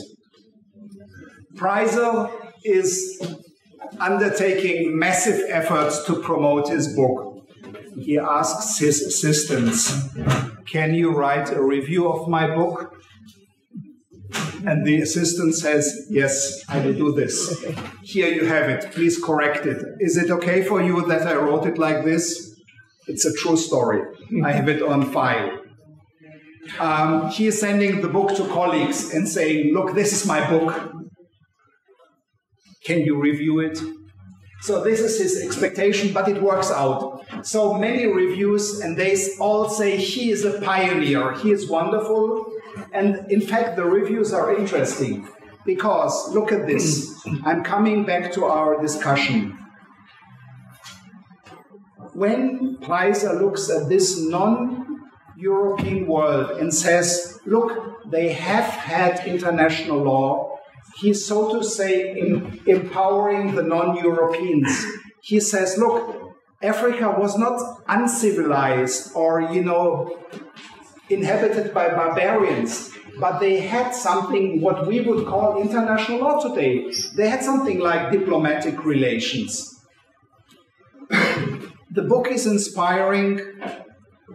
Preiser is undertaking massive efforts to promote his book. He asks his assistants, Can you write a review of my book? And the assistant says, Yes, I will do this. Here you have it. Please correct it. Is it okay for you that I wrote it like this? It's a true story. I have it on file. Um, he is sending the book to colleagues and saying, Look, this is my book. Can you review it? So this is his expectation, but it works out. So many reviews, and they all say he is a pioneer. He is wonderful, and in fact, the reviews are interesting because look at this. I'm coming back to our discussion. When Preiser looks at this non European world and says, look, they have had international law, he's so to say empowering the non Europeans. He says, look, Africa was not uncivilized or, you know, inhabited by barbarians, but they had something what we would call international law today. They had something like diplomatic relations. the book is inspiring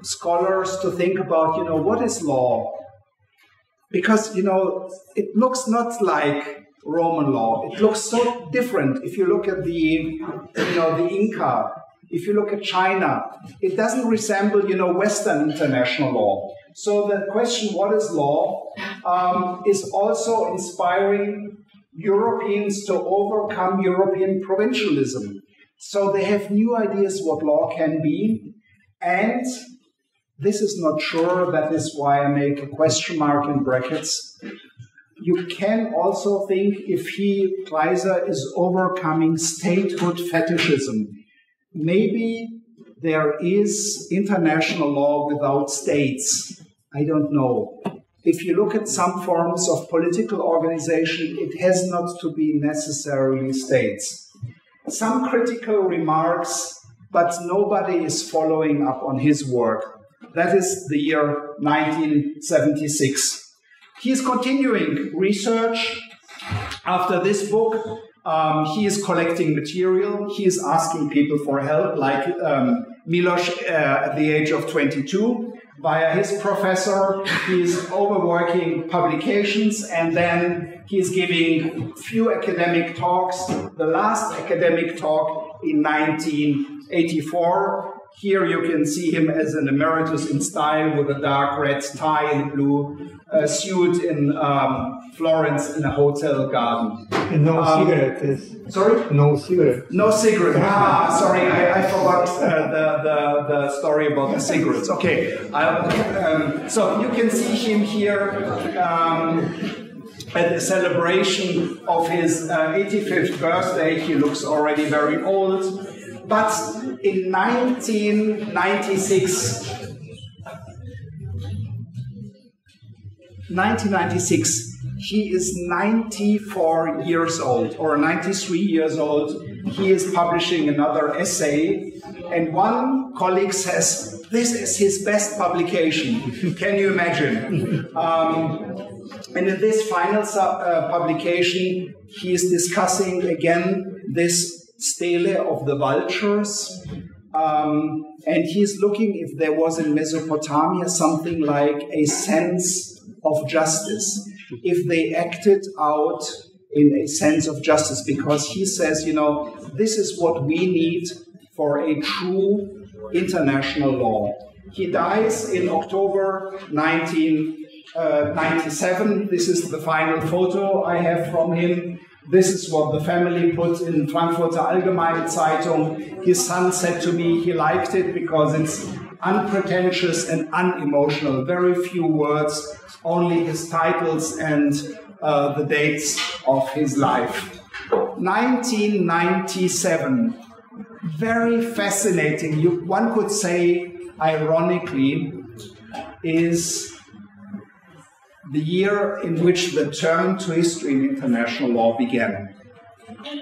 scholars to think about, you know, what is law? Because, you know, it looks not like Roman law. It looks so different if you look at the, you know, the Inca. If you look at China, it doesn't resemble, you know, Western international law. So the question, what is law, um, is also inspiring Europeans to overcome European provincialism. So they have new ideas what law can be, and this is not sure. That is why I make a question mark in brackets. You can also think if he, Preiser, is overcoming statehood fetishism. Maybe there is international law without states. I don't know. If you look at some forms of political organization, it has not to be necessarily states. Some critical remarks, but nobody is following up on his work. That is the year 1976. He is continuing research. After this book, um, he is collecting material. He is asking people for help, like um, Milos uh, at the age of 22. Via his professor, he is overworking publications and then he is giving few academic talks. The last academic talk in 1984 here you can see him as an emeritus in style with a dark red tie and blue uh, suit in um, Florence in a hotel garden. And no um, cigarette. Sorry? No cigarette. No cigarette. Ah, sorry, I, I forgot uh, the, the, the story about the cigarettes. Okay, um, so you can see him here um, at the celebration of his uh, 85th birthday. He looks already very old. But in 1996, 1996, he is 94 years old or 93 years old. He is publishing another essay, and one colleague says, This is his best publication. Can you imagine? Um, and in this final uh, publication, he is discussing again this stele of the vultures. Um, and he's looking if there was in Mesopotamia something like a sense of justice, if they acted out in a sense of justice, because he says, you know, this is what we need for a true international law. He dies in October 1997. Uh, this is the final photo I have from him. This is what the family put in Frankfurter Allgemeine Zeitung. His son said to me he liked it because it's unpretentious and unemotional. Very few words, only his titles and uh, the dates of his life. 1997. Very fascinating. You, one could say, ironically, is the year in which the turn to history in international law began.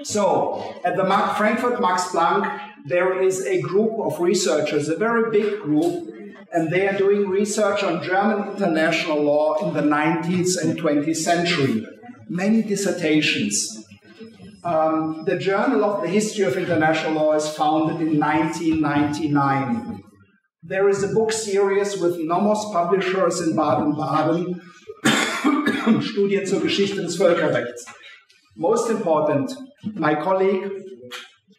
So, at the Frankfurt Max Planck, there is a group of researchers, a very big group, and they are doing research on German international law in the 19th and 20th century. many dissertations. Um, the Journal of the History of International Law is founded in 1999. There is a book series with Nomos Publishers in Baden-Baden, Studien zur Geschichte des Völkerrechts. Most important, my colleague,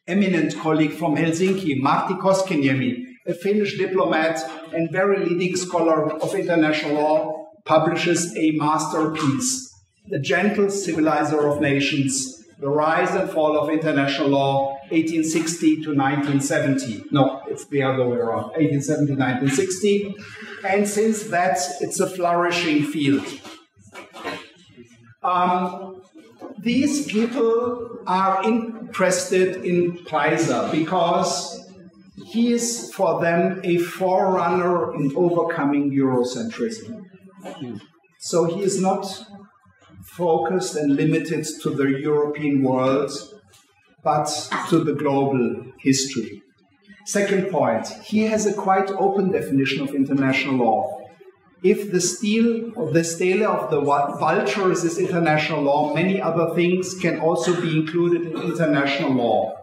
eminent colleague from Helsinki, Martti Koskenniemi, a Finnish diplomat and very leading scholar of international law, publishes a masterpiece, The Gentle Civilizer of Nations, The Rise and Fall of International Law, 1860 to 1970. No, it's the other way around, 1870 to 1960. And since that, it's a flourishing field. Um, these people are interested in Preiser because he is for them a forerunner in overcoming Eurocentrism. So he is not focused and limited to the European world, but to the global history. Second point, he has a quite open definition of international law. If the steel the stele of the vultures is international law, many other things can also be included in international law.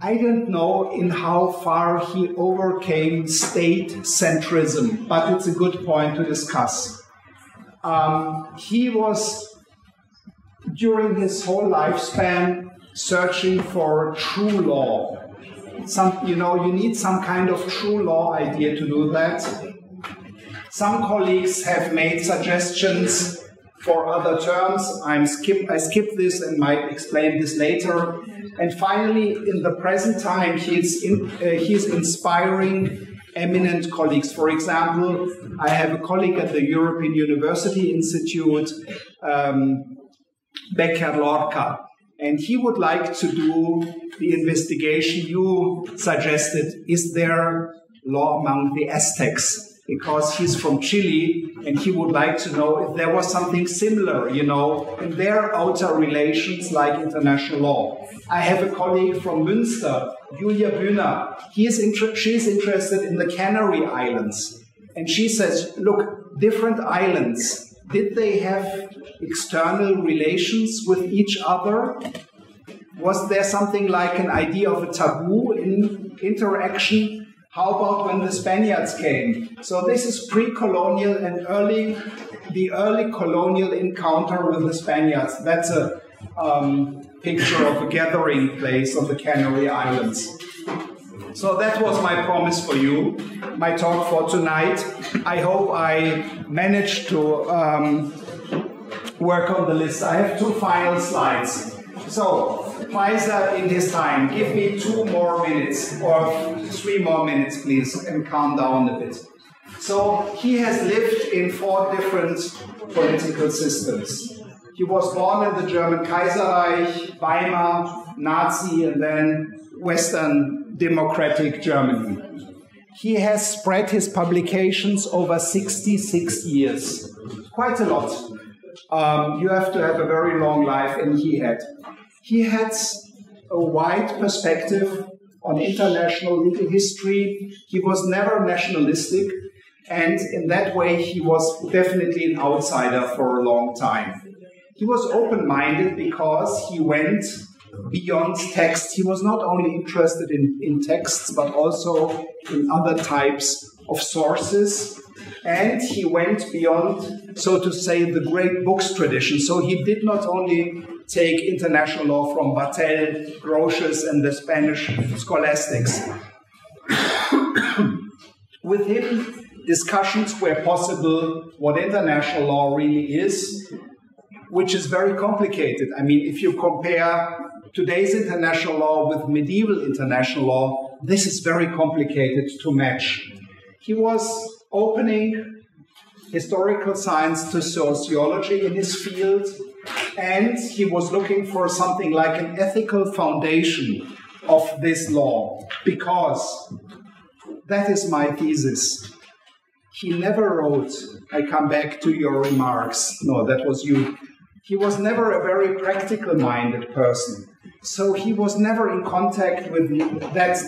I don't know in how far he overcame state centrism, but it's a good point to discuss. Um, he was, during his whole lifespan, searching for true law. Some, you know, you need some kind of true law idea to do that. Some colleagues have made suggestions for other terms. I'm skip, I skip this and might explain this later. And finally, in the present time, he's, in, uh, he's inspiring eminent colleagues. For example, I have a colleague at the European University Institute, um, Becker Lorca, and he would like to do the investigation you suggested. Is there law among the Aztecs? Because he's from Chile and he would like to know if there was something similar, you know, in their outer relations like international law. I have a colleague from Münster, Julia Bühner. He is inter- she's interested in the Canary Islands. And she says, look, different islands, did they have external relations with each other? Was there something like an idea of a taboo in interaction? How about when the Spaniards came? So this is pre-colonial and early, the early colonial encounter with the Spaniards. That's a um, picture of a gathering place on the Canary Islands. So that was my promise for you, my talk for tonight. I hope I managed to um, work on the list. I have two final slides. So, Preiser in his time, give me two more minutes or three more minutes, please, and calm down a bit. So, he has lived in four different political systems. He was born in the German Kaiserreich, Weimar, Nazi, and then Western democratic Germany. He has spread his publications over 66 years, quite a lot. Um, you have to have a very long life, and he had. He had a wide perspective on international legal history. He was never nationalistic, and in that way, he was definitely an outsider for a long time. He was open minded because he went beyond text. He was not only interested in, in texts, but also in other types of sources. And he went beyond, so to say, the great books tradition. So he did not only take international law from Vattel, Grotius, and the Spanish scholastics. With him, discussions were possible what international law really is, which is very complicated. I mean, if you compare today's international law with medieval international law, this is very complicated to match. He was opening historical science to sociology in his field, and he was looking for something like an ethical foundation of this law, because that is my thesis. He never wrote, I come back to your remarks. No, that was you. He was never a very practical minded person. So he was never in contact with that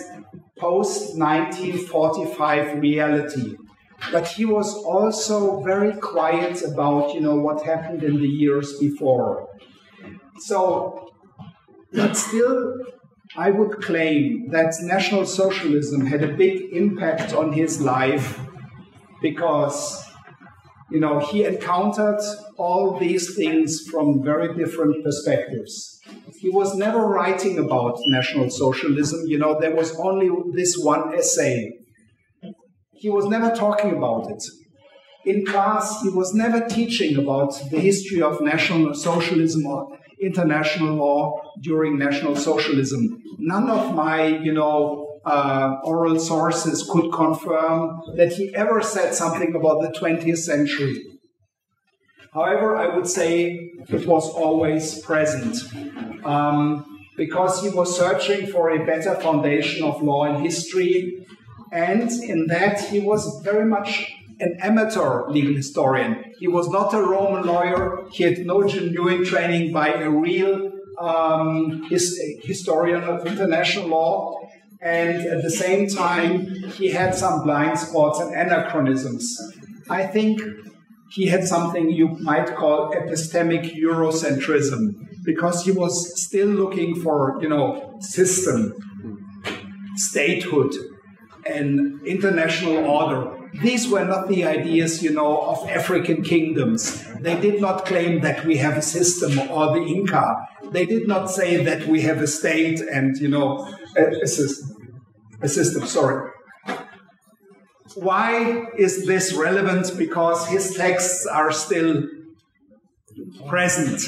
post 1945 reality. But he was also very quiet about, you know, what happened in the years before. So, but still, I would claim that National Socialism had a big impact on his life because, you know, he encountered all these things from very different perspectives. He was never writing about National Socialism, you know, there was only this one essay. He was never talking about it. In class, he was never teaching about the history of National Socialism or international law during National Socialism. None of my, you know, uh, oral sources could confirm that he ever said something about the 20th century. However, I would say it was always present um, because he was searching for a better foundation of law and history. And in that, he was very much an amateur legal historian. He was not a Roman lawyer. He had no genuine training by a real um, his, historian of international law. And at the same time, he had some blind spots and anachronisms. I think he had something you might call epistemic Eurocentrism because he was still looking for, you know, system, statehood, and international order. These were not the ideas, you know, of African kingdoms. They did not claim that we have a system or the Inca. They did not say that we have a state and, you know, a, a system. A system, sorry. Why is this relevant? Because his texts are still present.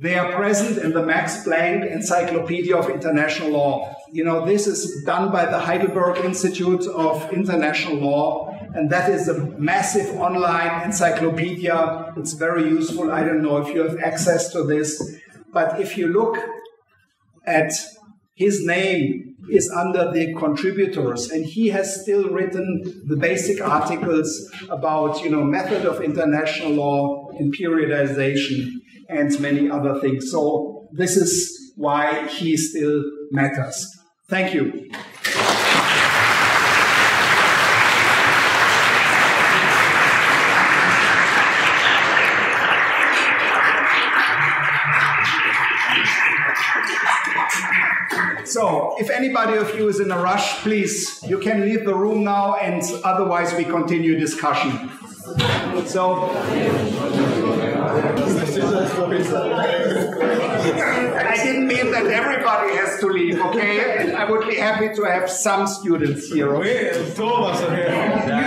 They are present in the Max Planck Encyclopedia of International Law. You know, this is done by the Heidelberg Institute of International Law, and that is a massive online encyclopedia. It's very useful. I don't know if you have access to this, but if you look at his name is under the contributors and he has still written the basic articles about you know method of international law and periodization and many other things. So this is why he still matters. Thank you. So, if anybody of you is in a rush, please, you can leave the room now, and otherwise, we continue discussion. So, I didn't mean that everybody has to leave, okay? I would be happy to have some students here. Okay? You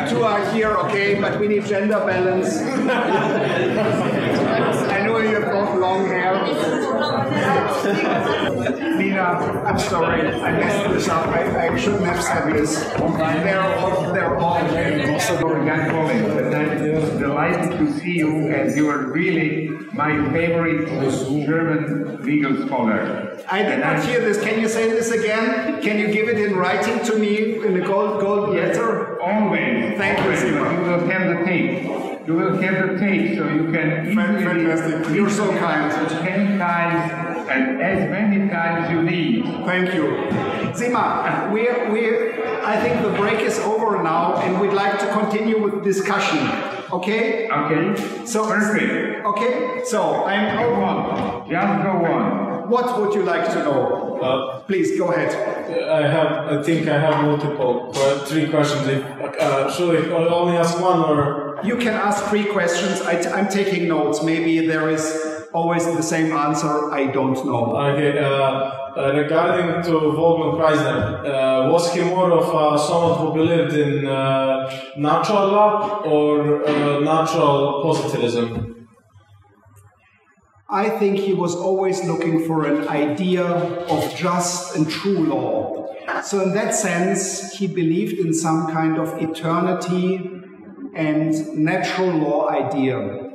two are here, okay, but we need gender balance. I know you have both long hair. Nina, I'm sorry, I messed this up. I, I shouldn't have said this. They're all, they're all also young colleagues, but I'm delighted to see you, and you are really my favorite German legal scholar. I did not hear this. Can you say this again? Can you give it in writing to me in a gold gold letter? Always. Thank you, always. Simon. You will have the tape. You will have the tape, so you can easily Fantastic. You're so kind. ten times and as many times you need. Thank you. Zima, we we I think the break is over now and we'd like to continue with discussion. Okay? Okay? So Perfect. Okay? So I'm Go on. Just go on. what would you like to know? Uh, Please go ahead. I have, I think I have multiple, three questions. If, uh, should I only ask one or? You can ask three questions. I am taking notes. Maybe there is always the same answer. I don't know. Okay, uh, uh, regarding to Wolfgang Preiser, uh, was he more of uh, someone who believed in uh, natural law or uh, natural positivism? I think he was always looking for an idea of just and true law. So, in that sense, he believed in some kind of eternity and natural law idea.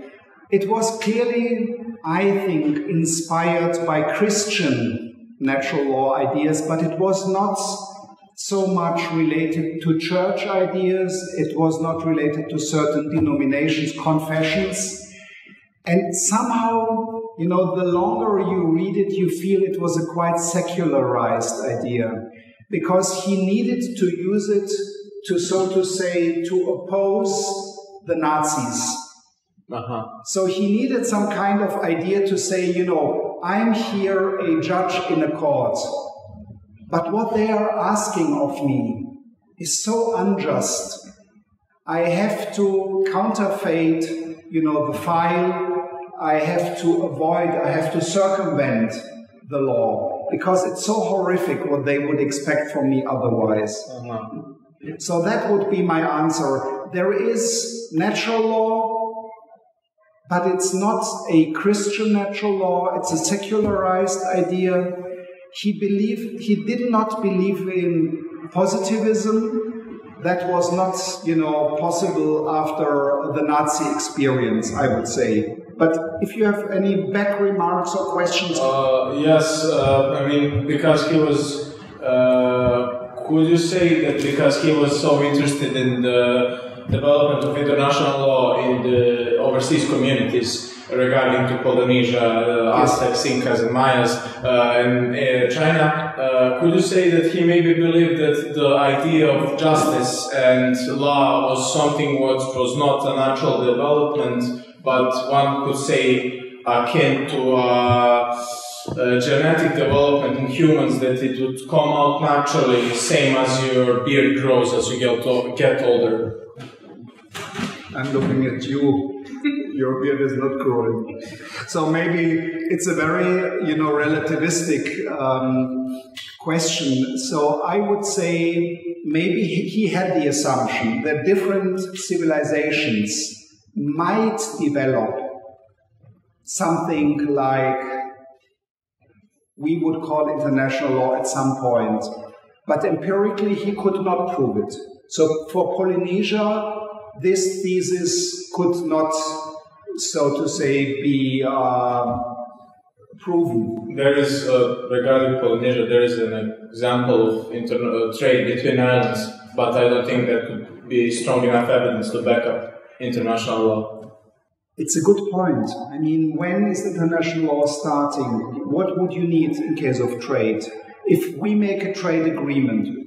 It was clearly, I think, inspired by Christian natural law ideas, but it was not so much related to church ideas, it was not related to certain denominations, confessions. And somehow, you know, the longer you read it, you feel it was a quite secularized idea because he needed to use it to so to say, to oppose the Nazis. Uh-huh. So he needed some kind of idea to say, you know, I'm here a judge in a court, but what they are asking of me is so unjust. I have to counterfeit, you know, the file. I have to avoid, I have to circumvent the law because it's so horrific what they would expect from me otherwise. Uh-huh. So that would be my answer. There is natural law, but it's not a Christian natural law, it's a secularized idea. He believed he did not believe in positivism. That was not, you know, possible after the Nazi experience, I would say. But if you have any back remarks or questions, Uh, yes, uh, I mean, because he was. Uh, could you say that because he was so interested in the development of international law in the overseas communities regarding to Polynesia, uh, Aztecs, Incas, and Mayas, uh, and uh, China, uh, could you say that he maybe believed that the idea of justice and law was something what was not a natural development, but one could say akin to uh, uh, genetic development in humans that it would come out naturally, same as your beard grows as you get, get older. I'm looking at you. Your beard is not growing. So maybe it's a very, you know, relativistic um, question. So I would say maybe he he had the assumption that different civilizations might develop something like we would call international law at some point. But empirically, he could not prove it. So for Polynesia, this thesis could not, so to say, be uh, proven. There is, uh, regarding Polynesia, there is an example of inter- uh, trade between islands, but I don't think that could be strong enough evidence to back up international law. It's a good point. I mean, when is international law starting? What would you need in case of trade? If we make a trade agreement,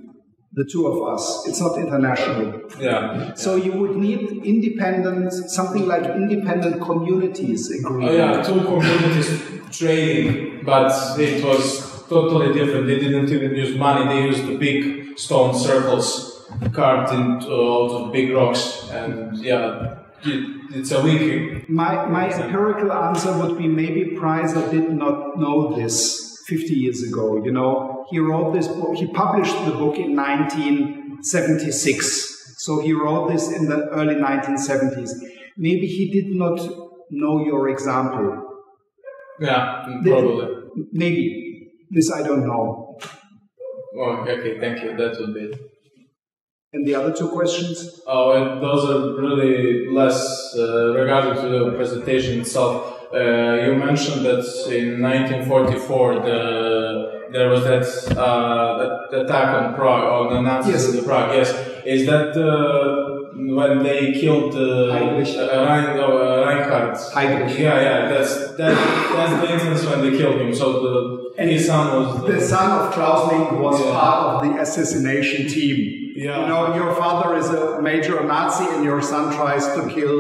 the two of us, it's not international. Yeah. So you would need independent, something like independent communities Oh yeah, two communities trading, but it was totally different. They didn't even use money; they used the big stone circles carved into out of big rocks, and yeah, it, it's a wiki. My, my empirical answer would be maybe Preiser did not know this 50 years ago. You know, he wrote this book, he published the book in 1976. So he wrote this in the early 1970s. Maybe he did not know your example. Yeah, The- probably. Maybe. This I don't know. Oh, okay, thank you. That would be. it. And the other two questions? Oh, and those are really less uh, regarding to the presentation itself. Uh, you mentioned that in 1944 the there was that, uh, that attack on Prague on the Nazis Yes. in the Prague. Yes, is that uh, when they killed uh, Heinrich. uh, Rein, no, uh, Reinhard? Heydrich. Yeah, yeah. That's that. That's the instance when they killed him. So the his son was The son of Klausing was Yeah. part of the assassination team. Yeah. You know, your father is a major Nazi and your son tries to kill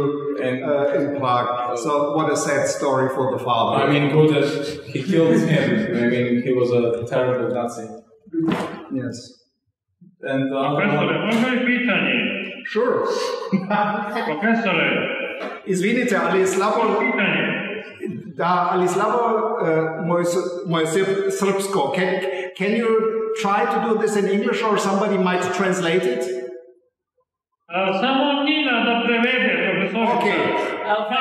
And- uh, in Prague. So what a sad story for the father. I mean, good that he killed him. I mean, he was a terrible Nazi. yes. And the other Profesore, one, možda je pitanje. Sure. Profesore, Izvinite, ali je slabo, pitanje. da, ali slabo uh, moje, s- moje srpsko. Can, can you try to do this in English or somebody might translate it? A, samo Nina da prevede, profesorica. Ok.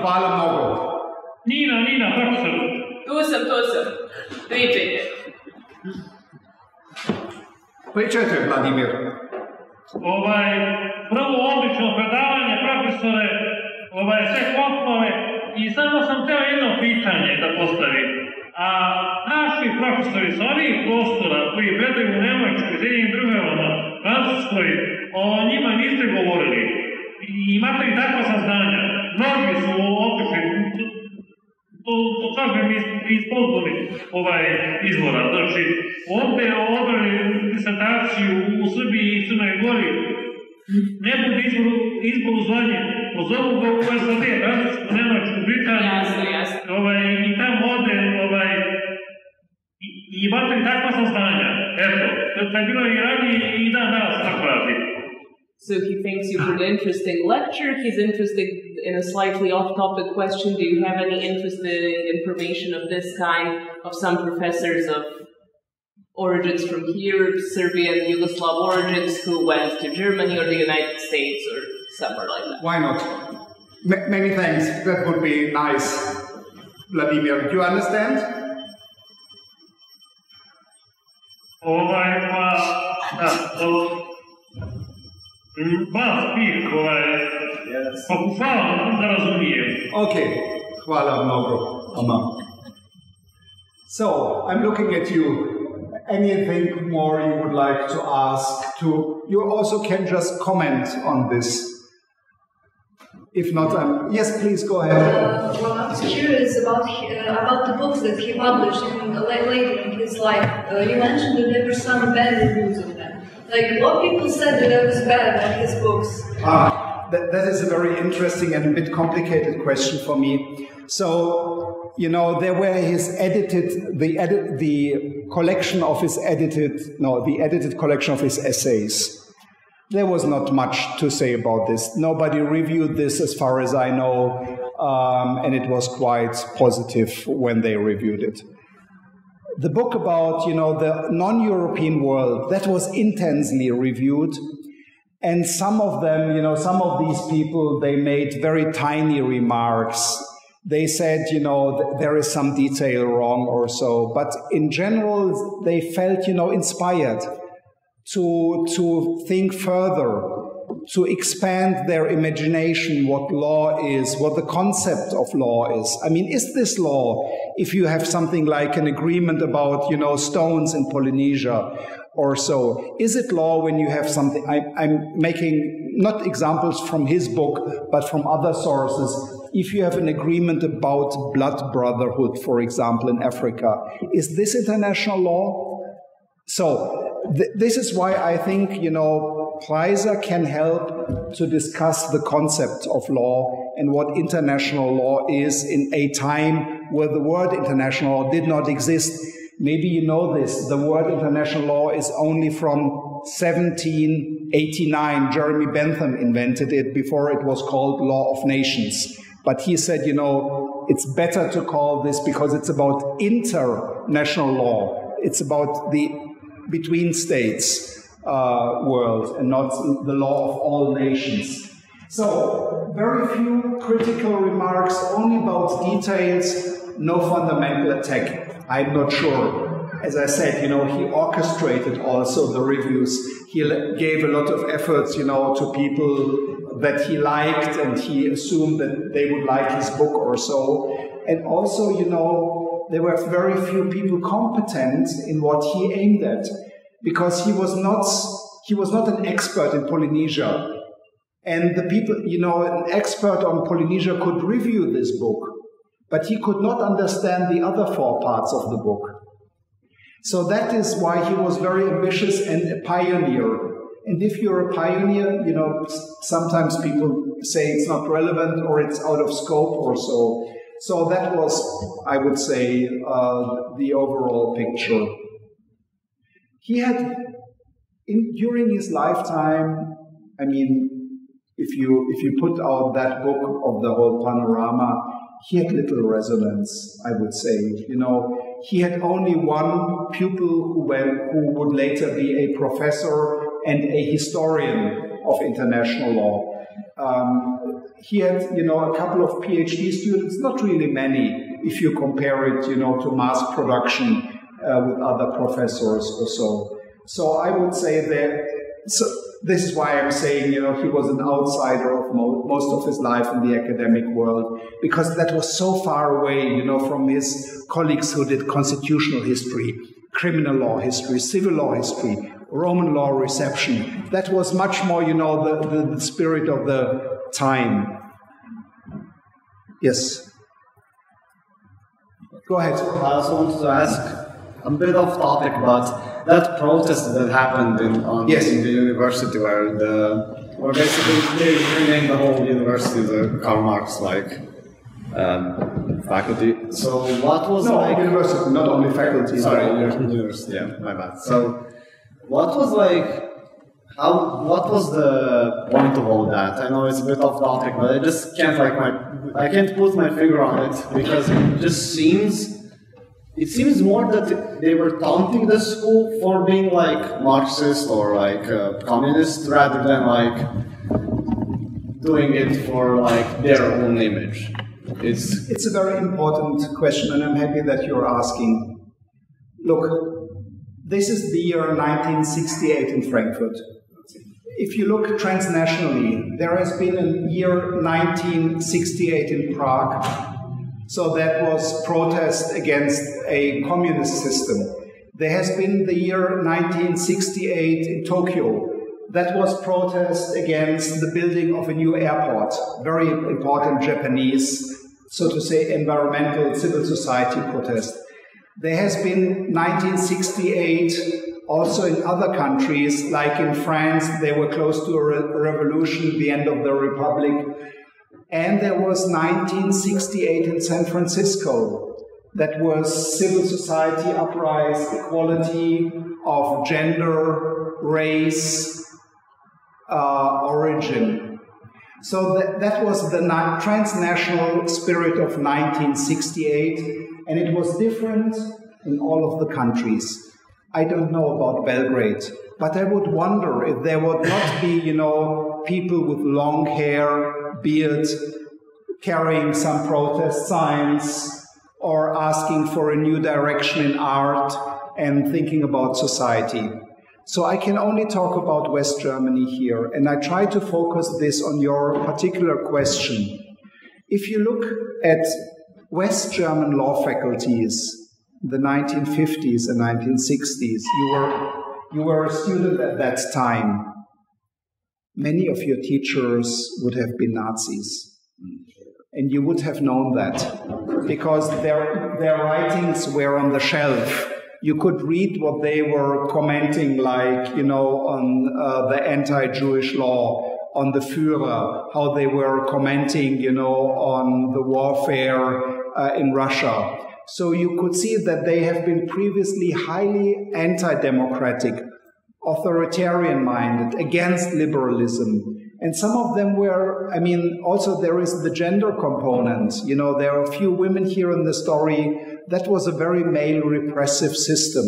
Hvala mnogo. Nina, Nina, profesor. Tu sam, tu sam. Pričajte. Pričajte, Vladimir. Ovaj, prvo odlično predavanje, profesore, ovaj, sve pohvale i samo sam teo jedno pitanje da postavim. A naši profesori sa onih prostora koji predaju u Nemačkoj, Zedinim državama, Francuskoj, o njima niste govorili. I imate li takva saznanja? Mnogi su otišli, to, to, kažem, iz iz ovaj, izvora. Znači, ovde obrali disertaciju u Srbiji i Crnoj Gori, ne bude izbor, izbor zvanje, pozovu ga u SAD, Nemačku, Britaniju, Jasno, jasno. ovaj, i tamo ode, ovaj, i, i takva saznanja. Eto, to je bilo i ranije i dan danas tako radi. So he thinks you did an interesting lecture. He's interested in a slightly off-topic question. Do you have any interesting information of this kind of some professors of origins from here, Serbian, Yugoslav origins, who went to Germany or the United States or somewhere like that? Why not? Ma- many thanks. That would be nice. Vladimir, do you understand? Pokušavam da razumijem. Okay. Hvala mnogo. So, I'm looking at you. Anything more you would like to ask? To you also can just comment on this. If not, I'm yes. Please go ahead. Uh, well, I was curious about uh, about the books that he published in, la- later in his life. Uh, you mentioned that there were some bad reviews of them. Like, what people said that it was bad about his books. Ah, that, that is a very interesting and a bit complicated question for me. So, you know, there were his edited, the edit, the collection of his edited, no, the edited collection of his essays. There was not much to say about this. Nobody reviewed this as far as I know, um, and it was quite positive when they reviewed it the book about you know the non-european world that was intensely reviewed and some of them you know some of these people they made very tiny remarks they said you know th- there is some detail wrong or so but in general they felt you know inspired to to think further to expand their imagination what law is, what the concept of law is. I mean, is this law if you have something like an agreement about, you know, stones in Polynesia or so? Is it law when you have something? I, I'm making not examples from his book, but from other sources. If you have an agreement about blood brotherhood, for example, in Africa, is this international law? So th- this is why I think you know Preiser can help to discuss the concept of law and what international law is in a time where the word international law did not exist. Maybe you know this. The word international law is only from 1789. Jeremy Bentham invented it before it was called law of nations. But he said, you know, it's better to call this because it's about international law. It's about the between states uh, world and not the law of all nations. So, very few critical remarks, only about details, no fundamental attack. I'm not sure. As I said, you know, he orchestrated also the reviews. He gave a lot of efforts, you know, to people that he liked and he assumed that they would like his book or so. And also, you know, there were very few people competent in what he aimed at because he was not he was not an expert in Polynesia. And the people, you know, an expert on Polynesia could review this book, but he could not understand the other four parts of the book. So that is why he was very ambitious and a pioneer. And if you're a pioneer, you know, sometimes people say it's not relevant or it's out of scope or so. So that was, I would say, uh, the overall picture. He had, in, during his lifetime, I mean, if you if you put out that book of the whole panorama, he had little resonance. I would say, you know, he had only one pupil who went, who would later be a professor and a historian of international law. Um, he had, you know, a couple of PhD students, not really many, if you compare it, you know, to mass production uh, with other professors or so. So I would say that. So this is why I'm saying, you know, he was an outsider of mo- most of his life in the academic world because that was so far away, you know, from his colleagues who did constitutional history, criminal law history, civil law history, Roman law reception. That was much more, you know, the, the, the spirit of the time. Yes. Go ahead. I also wanted to ask a bit off topic, but that protest that happened in, on, Yes. in the university where the where basically they renamed the whole university the Karl Marx like um, faculty. So what was No, like university, not only faculty. Sorry, university. Yeah, my bad. So, what was like? How? What was the point of all that? I know it's a bit off topic, but I just can't like my. I can't put my finger on it because it just seems. It seems more that they were taunting the school for being like Marxist or like uh, communist rather than like doing it for like their own image. It's It's a very important question, and I'm happy that you're asking. Look, this is the year 1968 in Frankfurt. If you look transnationally, there has been a year 1968 in Prague. So that was protest against a communist system. There has been the year 1968 in Tokyo. That was protest against the building of a new airport. Very important Japanese, so to say, environmental civil society protest. There has been 1968 also in other countries, like in France, they were close to a re- revolution, the end of the republic. And there was 1968 in San Francisco. That was civil society uprising, equality of gender, race, uh, origin. So that, that was the transnational spirit of 1968, and it was different in all of the countries. I don't know about Belgrade, but I would wonder if there would not be, you know, people with long hair, beard, carrying some protest signs, or asking for a new direction in art and thinking about society. So I can only talk about West Germany here, and I try to focus this on your particular question. If you look at West German law faculties, the 1950s and 1960s, you were, you were a student at that time. Many of your teachers would have been Nazis. And you would have known that because their, their writings were on the shelf. You could read what they were commenting, like, you know, on uh, the anti Jewish law, on the Führer, how they were commenting, you know, on the warfare uh, in Russia. So you could see that they have been previously highly anti democratic, authoritarian minded, against liberalism. And some of them were, I mean, also there is the gender component. You know, there are a few women here in the story. That was a very male repressive system.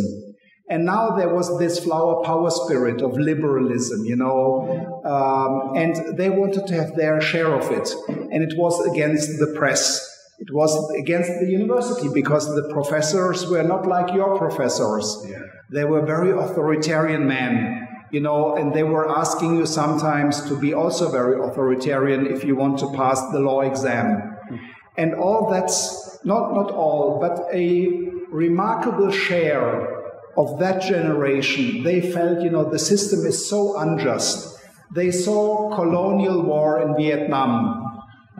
And now there was this flower power spirit of liberalism, you know, um, and they wanted to have their share of it. And it was against the press. It was against the university because the professors were not like your professors. They were very authoritarian men, you know, and they were asking you sometimes to be also very authoritarian if you want to pass the law exam. And all that's not, not all, but a remarkable share of that generation, they felt, you know, the system is so unjust. They saw colonial war in Vietnam.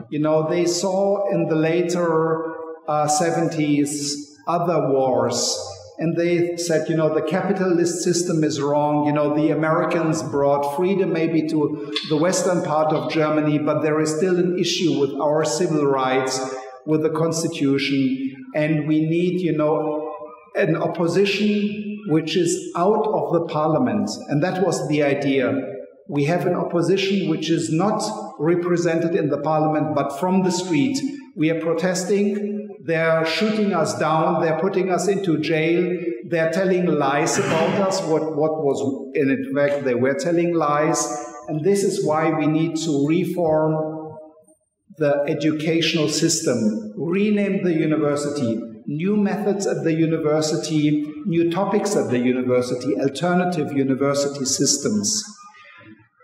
You know, they saw in the later uh, 70s other wars. And they said, you know, the capitalist system is wrong. You know, the Americans brought freedom maybe to the western part of Germany, but there is still an issue with our civil rights, with the constitution. And we need, you know, an opposition which is out of the parliament. And that was the idea. We have an opposition which is not represented in the parliament, but from the street. We are protesting. They're shooting us down. They're putting us into jail. They're telling lies about us. What, what was, in fact, they were telling lies. And this is why we need to reform the educational system, rename the university, new methods at the university, new topics at the university, alternative university systems.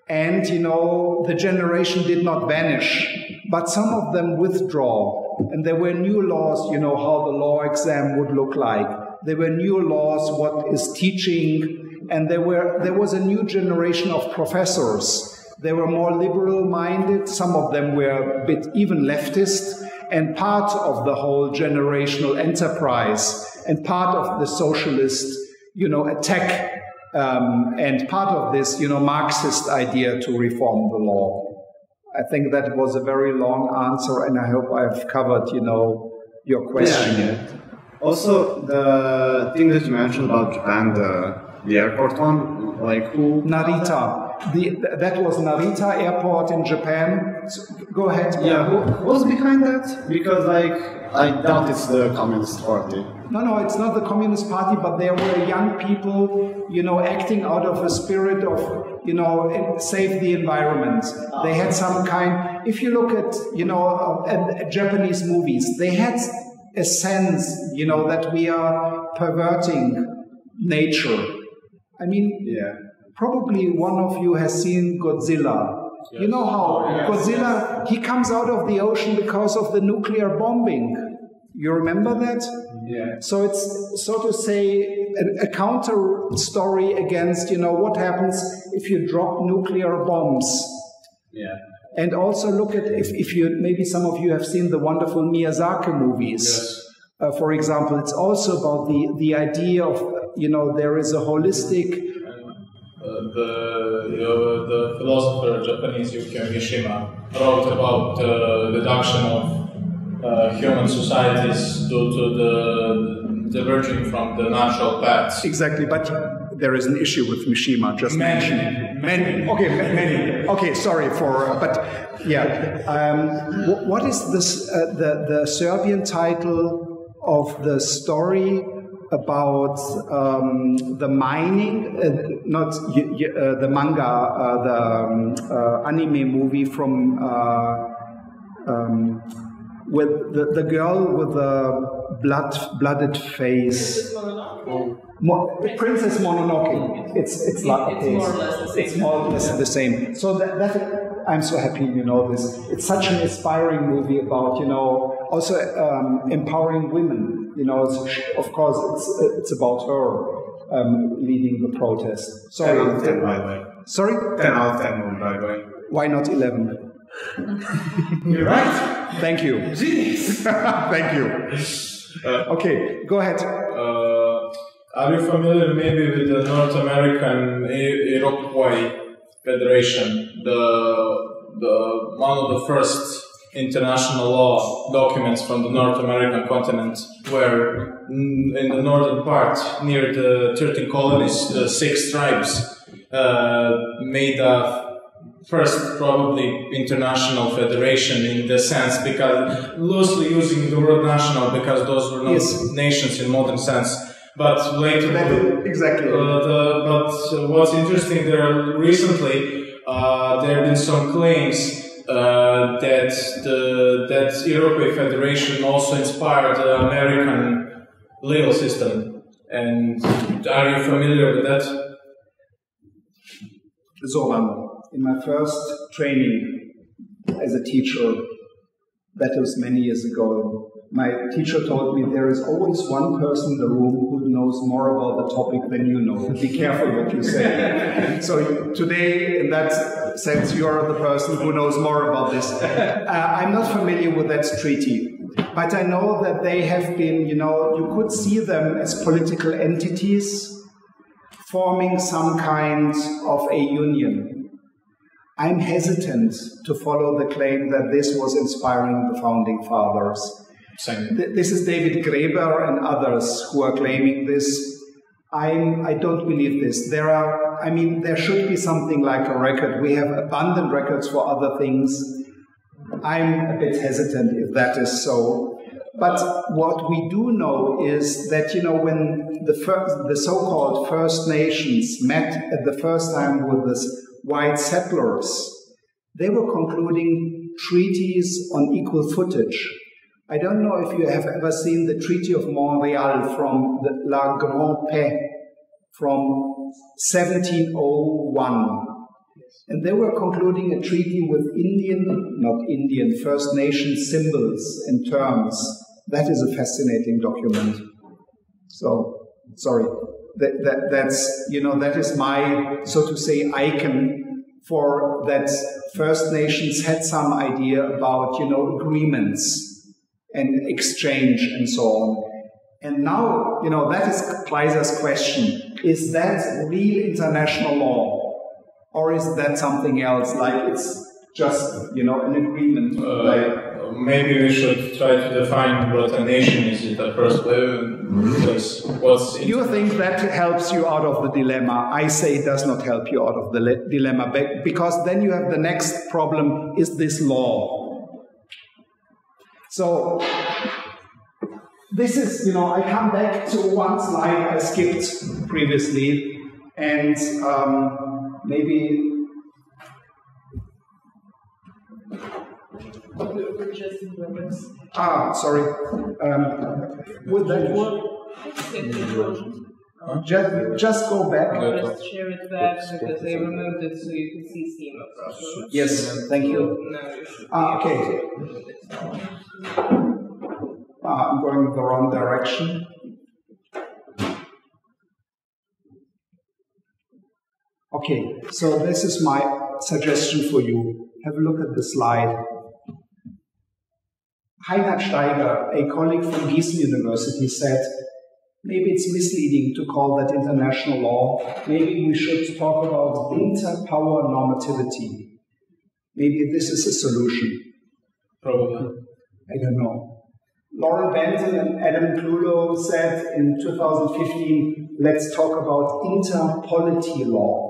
And, you know, the generation did not vanish, but some of them withdraw. And there were new laws, you know, how the law exam would look like. There were new laws, what is teaching, and there were there was a new generation of professors. They were more liberal minded, some of them were a bit even leftist, and part of the whole generational enterprise and part of the socialist, you know, attack um, and part of this, you know, Marxist idea to reform the law. I think that was a very long answer, and I hope I've covered, you know, your question. Yeah, Also, the thing that you mentioned about Japan, the, the airport one, like who? Narita. The, that was Narita Airport in Japan. So, go ahead. Yeah, who, was behind that? Because, like, I doubt it's the Communist Party. No, no, it's not the Communist Party, but there were young people, you know, acting out of a spirit of, you know, save the environment. They had some kind, if you look at, you know, uh, Japanese movies, they had a sense, you know, that we are perverting nature. I mean, Yeah. Probably one of you has seen Godzilla. You know how Godzilla, he comes out of the ocean because of the nuclear bombing. You remember that? Yeah. So it's, so to say, a, a counter story against, you know, what happens if you drop nuclear bombs. Yeah. And also look at, if, if you, maybe some of you have seen the wonderful Miyazaki movies. Uh, for example, it's also about the, the idea of, you know, there is a holistic Uh, the, uh, the philosopher Japanese Yukio Mishima wrote about the reduction of uh, human societies due to the diverging from the natural paths. Exactly, but there is an issue with Mishima. Just Many. mentioning many. Okay, many. Okay, sorry for, but yeah. Um, what is this? Uh, the the Serbian title of the story about um, the mining? Uh, not y- y- uh, the manga, uh, the um, uh, anime movie from. Uh, um, with the, the girl with the blood blooded face. Mo- Princess Mononoke. It's it's like It's more or less the same. It's more or less the same. So that, that I'm so happy you know this. It's such an inspiring movie about you know also um, empowering women. You know, it's, of course it's it's about her um, leading the protest. Sorry, 10 out of 10, by the way. sorry. 10 out of 10 movie, by the way. Why not eleven? You're right. Thank you. Thank you. okay, go ahead. Uh, are you familiar maybe with the North American Iroquois Federation, the, the one of the first international law documents from the North American continent, where in the northern part, near the 13 colonies, the six tribes uh, made a first probably international federation in the sense because loosely using the word national because those were not Yes. nations in modern sense but later exactly. uh, the, but uh, what's interesting there recently uh, there have been some claims uh, that the that Iroquois Federation also inspired the American legal system and are you familiar with that? Zoran, in my first training as a teacher, that was many years ago, my teacher told me there is always one person in the room who knows more about the topic than you know. Be careful what you say. so today, in that sense, you are the person who knows more about this. Uh, I'm not familiar with that treaty. But I know that they have been, you know, you could see them as political entities forming some kind of a union. I'm hesitant to follow the claim that this was inspiring the founding fathers. Same. Th- This is David Graeber and others who are claiming this. I'm, I don't believe this. There are, I mean, there should be something like a record. We have abundant records for other things. I'm a bit hesitant if that is so. But what we do know is that, you know, when the, first, the so-called First Nations met at the first time with the white settlers, they were concluding treaties on equal footage. I don't know if you have ever seen the Treaty of Montreal from the La Grande Paix from 1701. And they were concluding a treaty with Indian, not Indian, First Nation symbols and terms. That is a fascinating document. So, sorry. That, that, that's, you know, that is my, so to say, icon for that First Nations had some idea about, you know, agreements and exchange and so on. And now, you know, that is Preiser's question. Is that real international law? Or is that something else? Like it's just, you know, an agreement? Uh, like, maybe we should try to define what a nation is in the first place. What's you think that helps you out of the dilemma. I say it does not help you out of the dilemma because then you have the next problem is this law. So, this is, you know, I come back to one slide I skipped previously, and um, maybe Ah, sorry. Um, would that work? Just, just go back. Just share it back because they removed it so you can see steam across. Yes, thank you. No, it Ah, okay. Ah, I'm going the wrong direction. Okay, so this is my suggestion for you. Have a look at the slide. Heinhard Steiger, a colleague from Gießen University, said, maybe it's misleading to call that international law. Maybe we should talk about inter-power normativity. Maybe this is a solution. Probably. I don't know. Lauren Benton and Adam Clulow said in 2015, let's talk about interpolity law.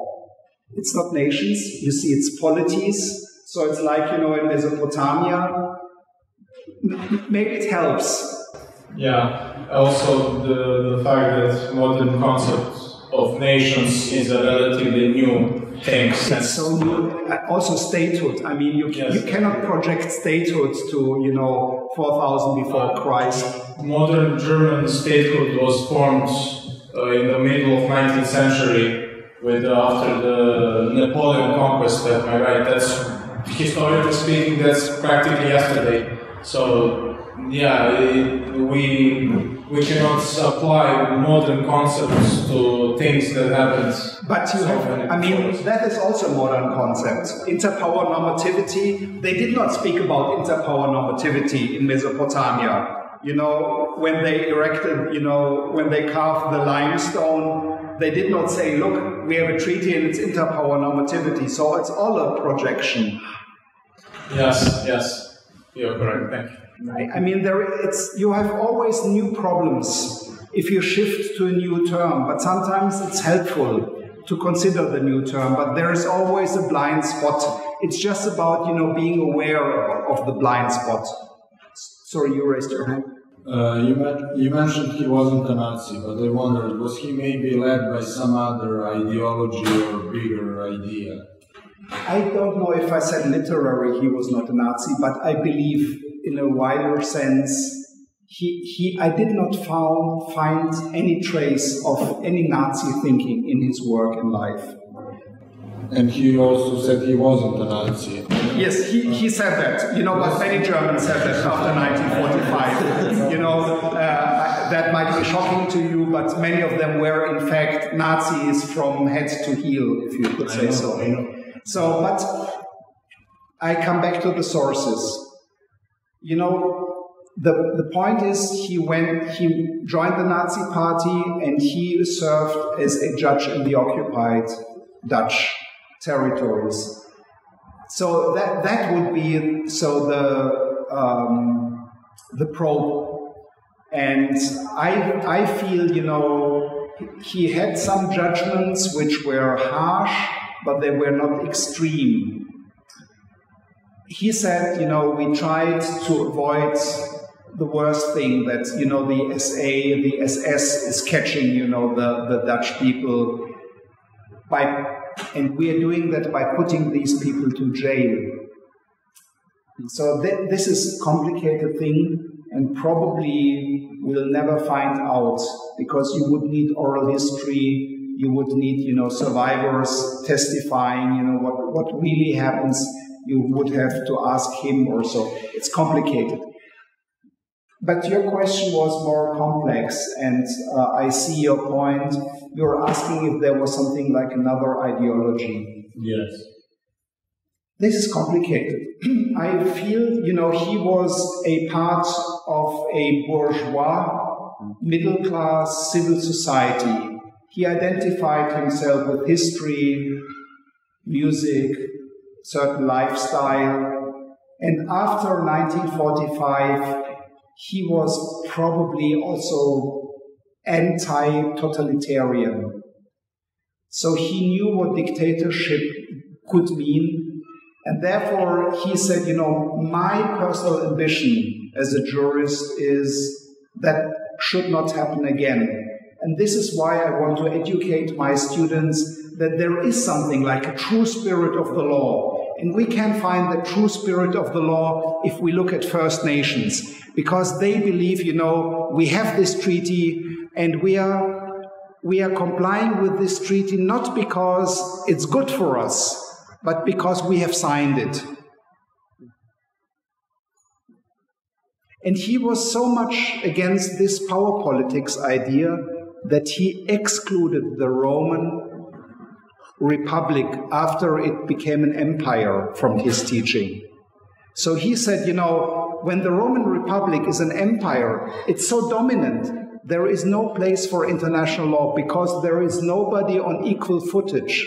It's not nations, you see, it's polities. So it's like, you know, in Mesopotamia. M- maybe it helps. Yeah. Also, the, the fact that modern concept of nations is a relatively new thing. It's so new. Uh, Also statehood. I mean, you, Yes. you cannot project statehood to, you know, 4000 before Christ. modern German statehood was formed uh, in the middle of 19th century with uh, after the Napoleon conquest. Am I right? That's historically speaking, that's practically yesterday. So yeah, it, we we cannot apply modern concepts to things that happened. But you so have, I mean, that is also a modern concept. Interpower normativity, they did not speak about interpower normativity in Mesopotamia. You know, when they erected, you know, when they carved the limestone, they did not say, look, we have a treaty and it's interpower normativity. So it's all a projection. yes, yes, you're correct. Thank you. I, I mean, there it's you have always new problems if you shift to a new term, but sometimes it's helpful to consider the new term. But there is always a blind spot. It's just about you know being aware of the blind spot. Sorry, you raised your hand. Uh, you, men- you mentioned he wasn't a Nazi, but I wondered, was he maybe led by some other ideology or bigger idea? I don't know if I said literary he was not a Nazi, but I believe in a wider sense he, he I did not found, find any trace of any Nazi thinking in his work and life. And he also said he wasn't a Nazi. Yes, he, he said that. You know, but many Germans said that after 1945. you know, uh, that might be shocking to you, but many of them were in fact Nazis from head to heel, if you could say so. Know. So, but I come back to the sources. You know, the, the point is he went, he joined the Nazi party and he served as a judge in the occupied Dutch territories. So that, that would be, so the, um, the probe. And I, I feel, you know, he had some judgments which were harsh, but they were not extreme. He said, you know, we tried to avoid the worst thing that, you know, the SA, the SS is catching, you know, the, the Dutch people by, and we are doing that by putting these people to jail. So th- this is a complicated thing and probably we'll never find out because you would need oral history, you would need, you know, survivors testifying, you know, what, what really happens. You would have to ask him or so. It's complicated. But your question was more complex, and uh, I see your point. You're asking if there was something like another ideology. Yes. This is complicated. I feel, you know, he was a part of of a bourgeois, middle class civil society. He identified himself with history, music, certain lifestyle, and after 1945, he was probably also anti totalitarian. So he knew what dictatorship could mean. And therefore, he said, you know, my personal ambition as a jurist is that should not happen again. And this is why I want to educate my students that there is something like a true spirit of the law. And we can find the true spirit of the law if we look at First Nations, because they believe, you know, we have this treaty and we are we are complying with this treaty not because it's good for us, but because we have signed it. And he was so much against this power politics idea that he excluded the Roman Republic after it became an empire from his teaching. So he said, you know, when the Roman Republic is an empire, it's so dominant there is no place for international law because there is nobody on equal footage.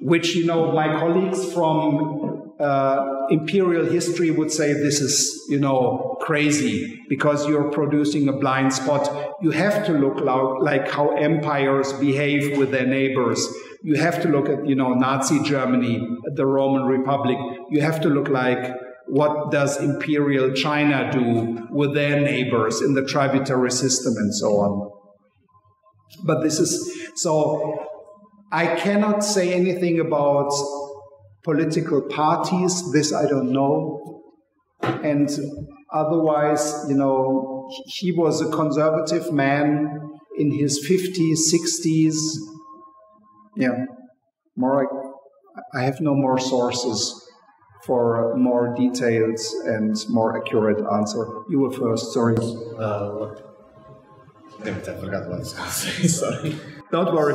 Which, you know, my colleagues from uh, imperial history would say this is, you know, crazy because you're producing a blind spot. You have to look like how empires behave with their neighbors. You have to look at, you know, Nazi Germany, the Roman Republic. You have to look like what does imperial China do with their neighbors in the tributary system and so on. But this is so I cannot say anything about political parties. This I don't know. And otherwise, you know, he was a conservative man in his 50s, 60s. Yeah, more. I have no more sources for more detailed and more accurate answer. You were first, sorry. Uh, I forgot what I was going to say, sorry. Don't worry.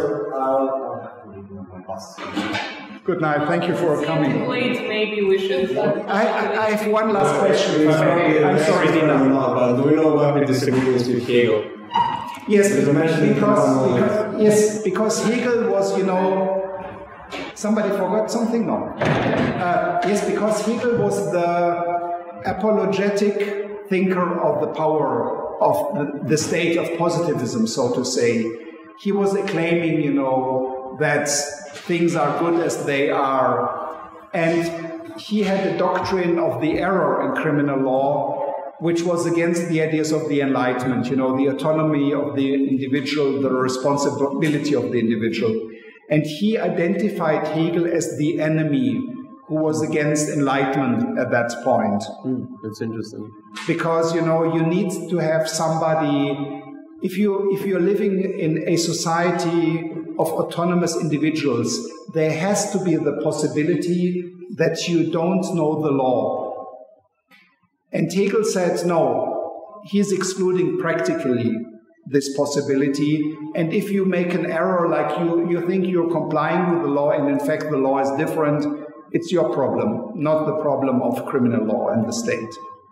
Good night. Thank you for coming. Wait, maybe we should. I, I have one last question. I'm sorry, Dina. Do we know why we disagree with Hegel? Yes, because, because, yes, because Hegel was, you know, Somebody forgot something? No. Uh, yes, because Hegel was the apologetic thinker of the power of the, the state of positivism, so to say. He was claiming, you know, that things are good as they are. And he had a doctrine of the error in criminal law, which was against the ideas of the Enlightenment, you know, the autonomy of the individual, the responsibility of the individual. And he identified Hegel as the enemy who was against enlightenment at that point. Mm, that's interesting. Because you know you need to have somebody if you if you're living in a society of autonomous individuals, there has to be the possibility that you don't know the law. And Hegel said no, he's excluding practically this possibility. And if you make an error, like you, you think you're complying with the law, and in fact the law is different, it's your problem, not the problem of criminal law and the state.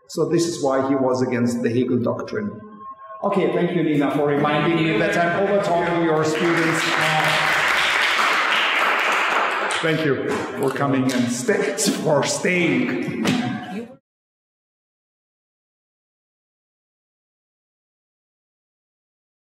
So this is why he was against the Hegel doctrine. Okay, thank you, Nina, for reminding me that I'm over talking your students. Thank you for coming and st- for staying.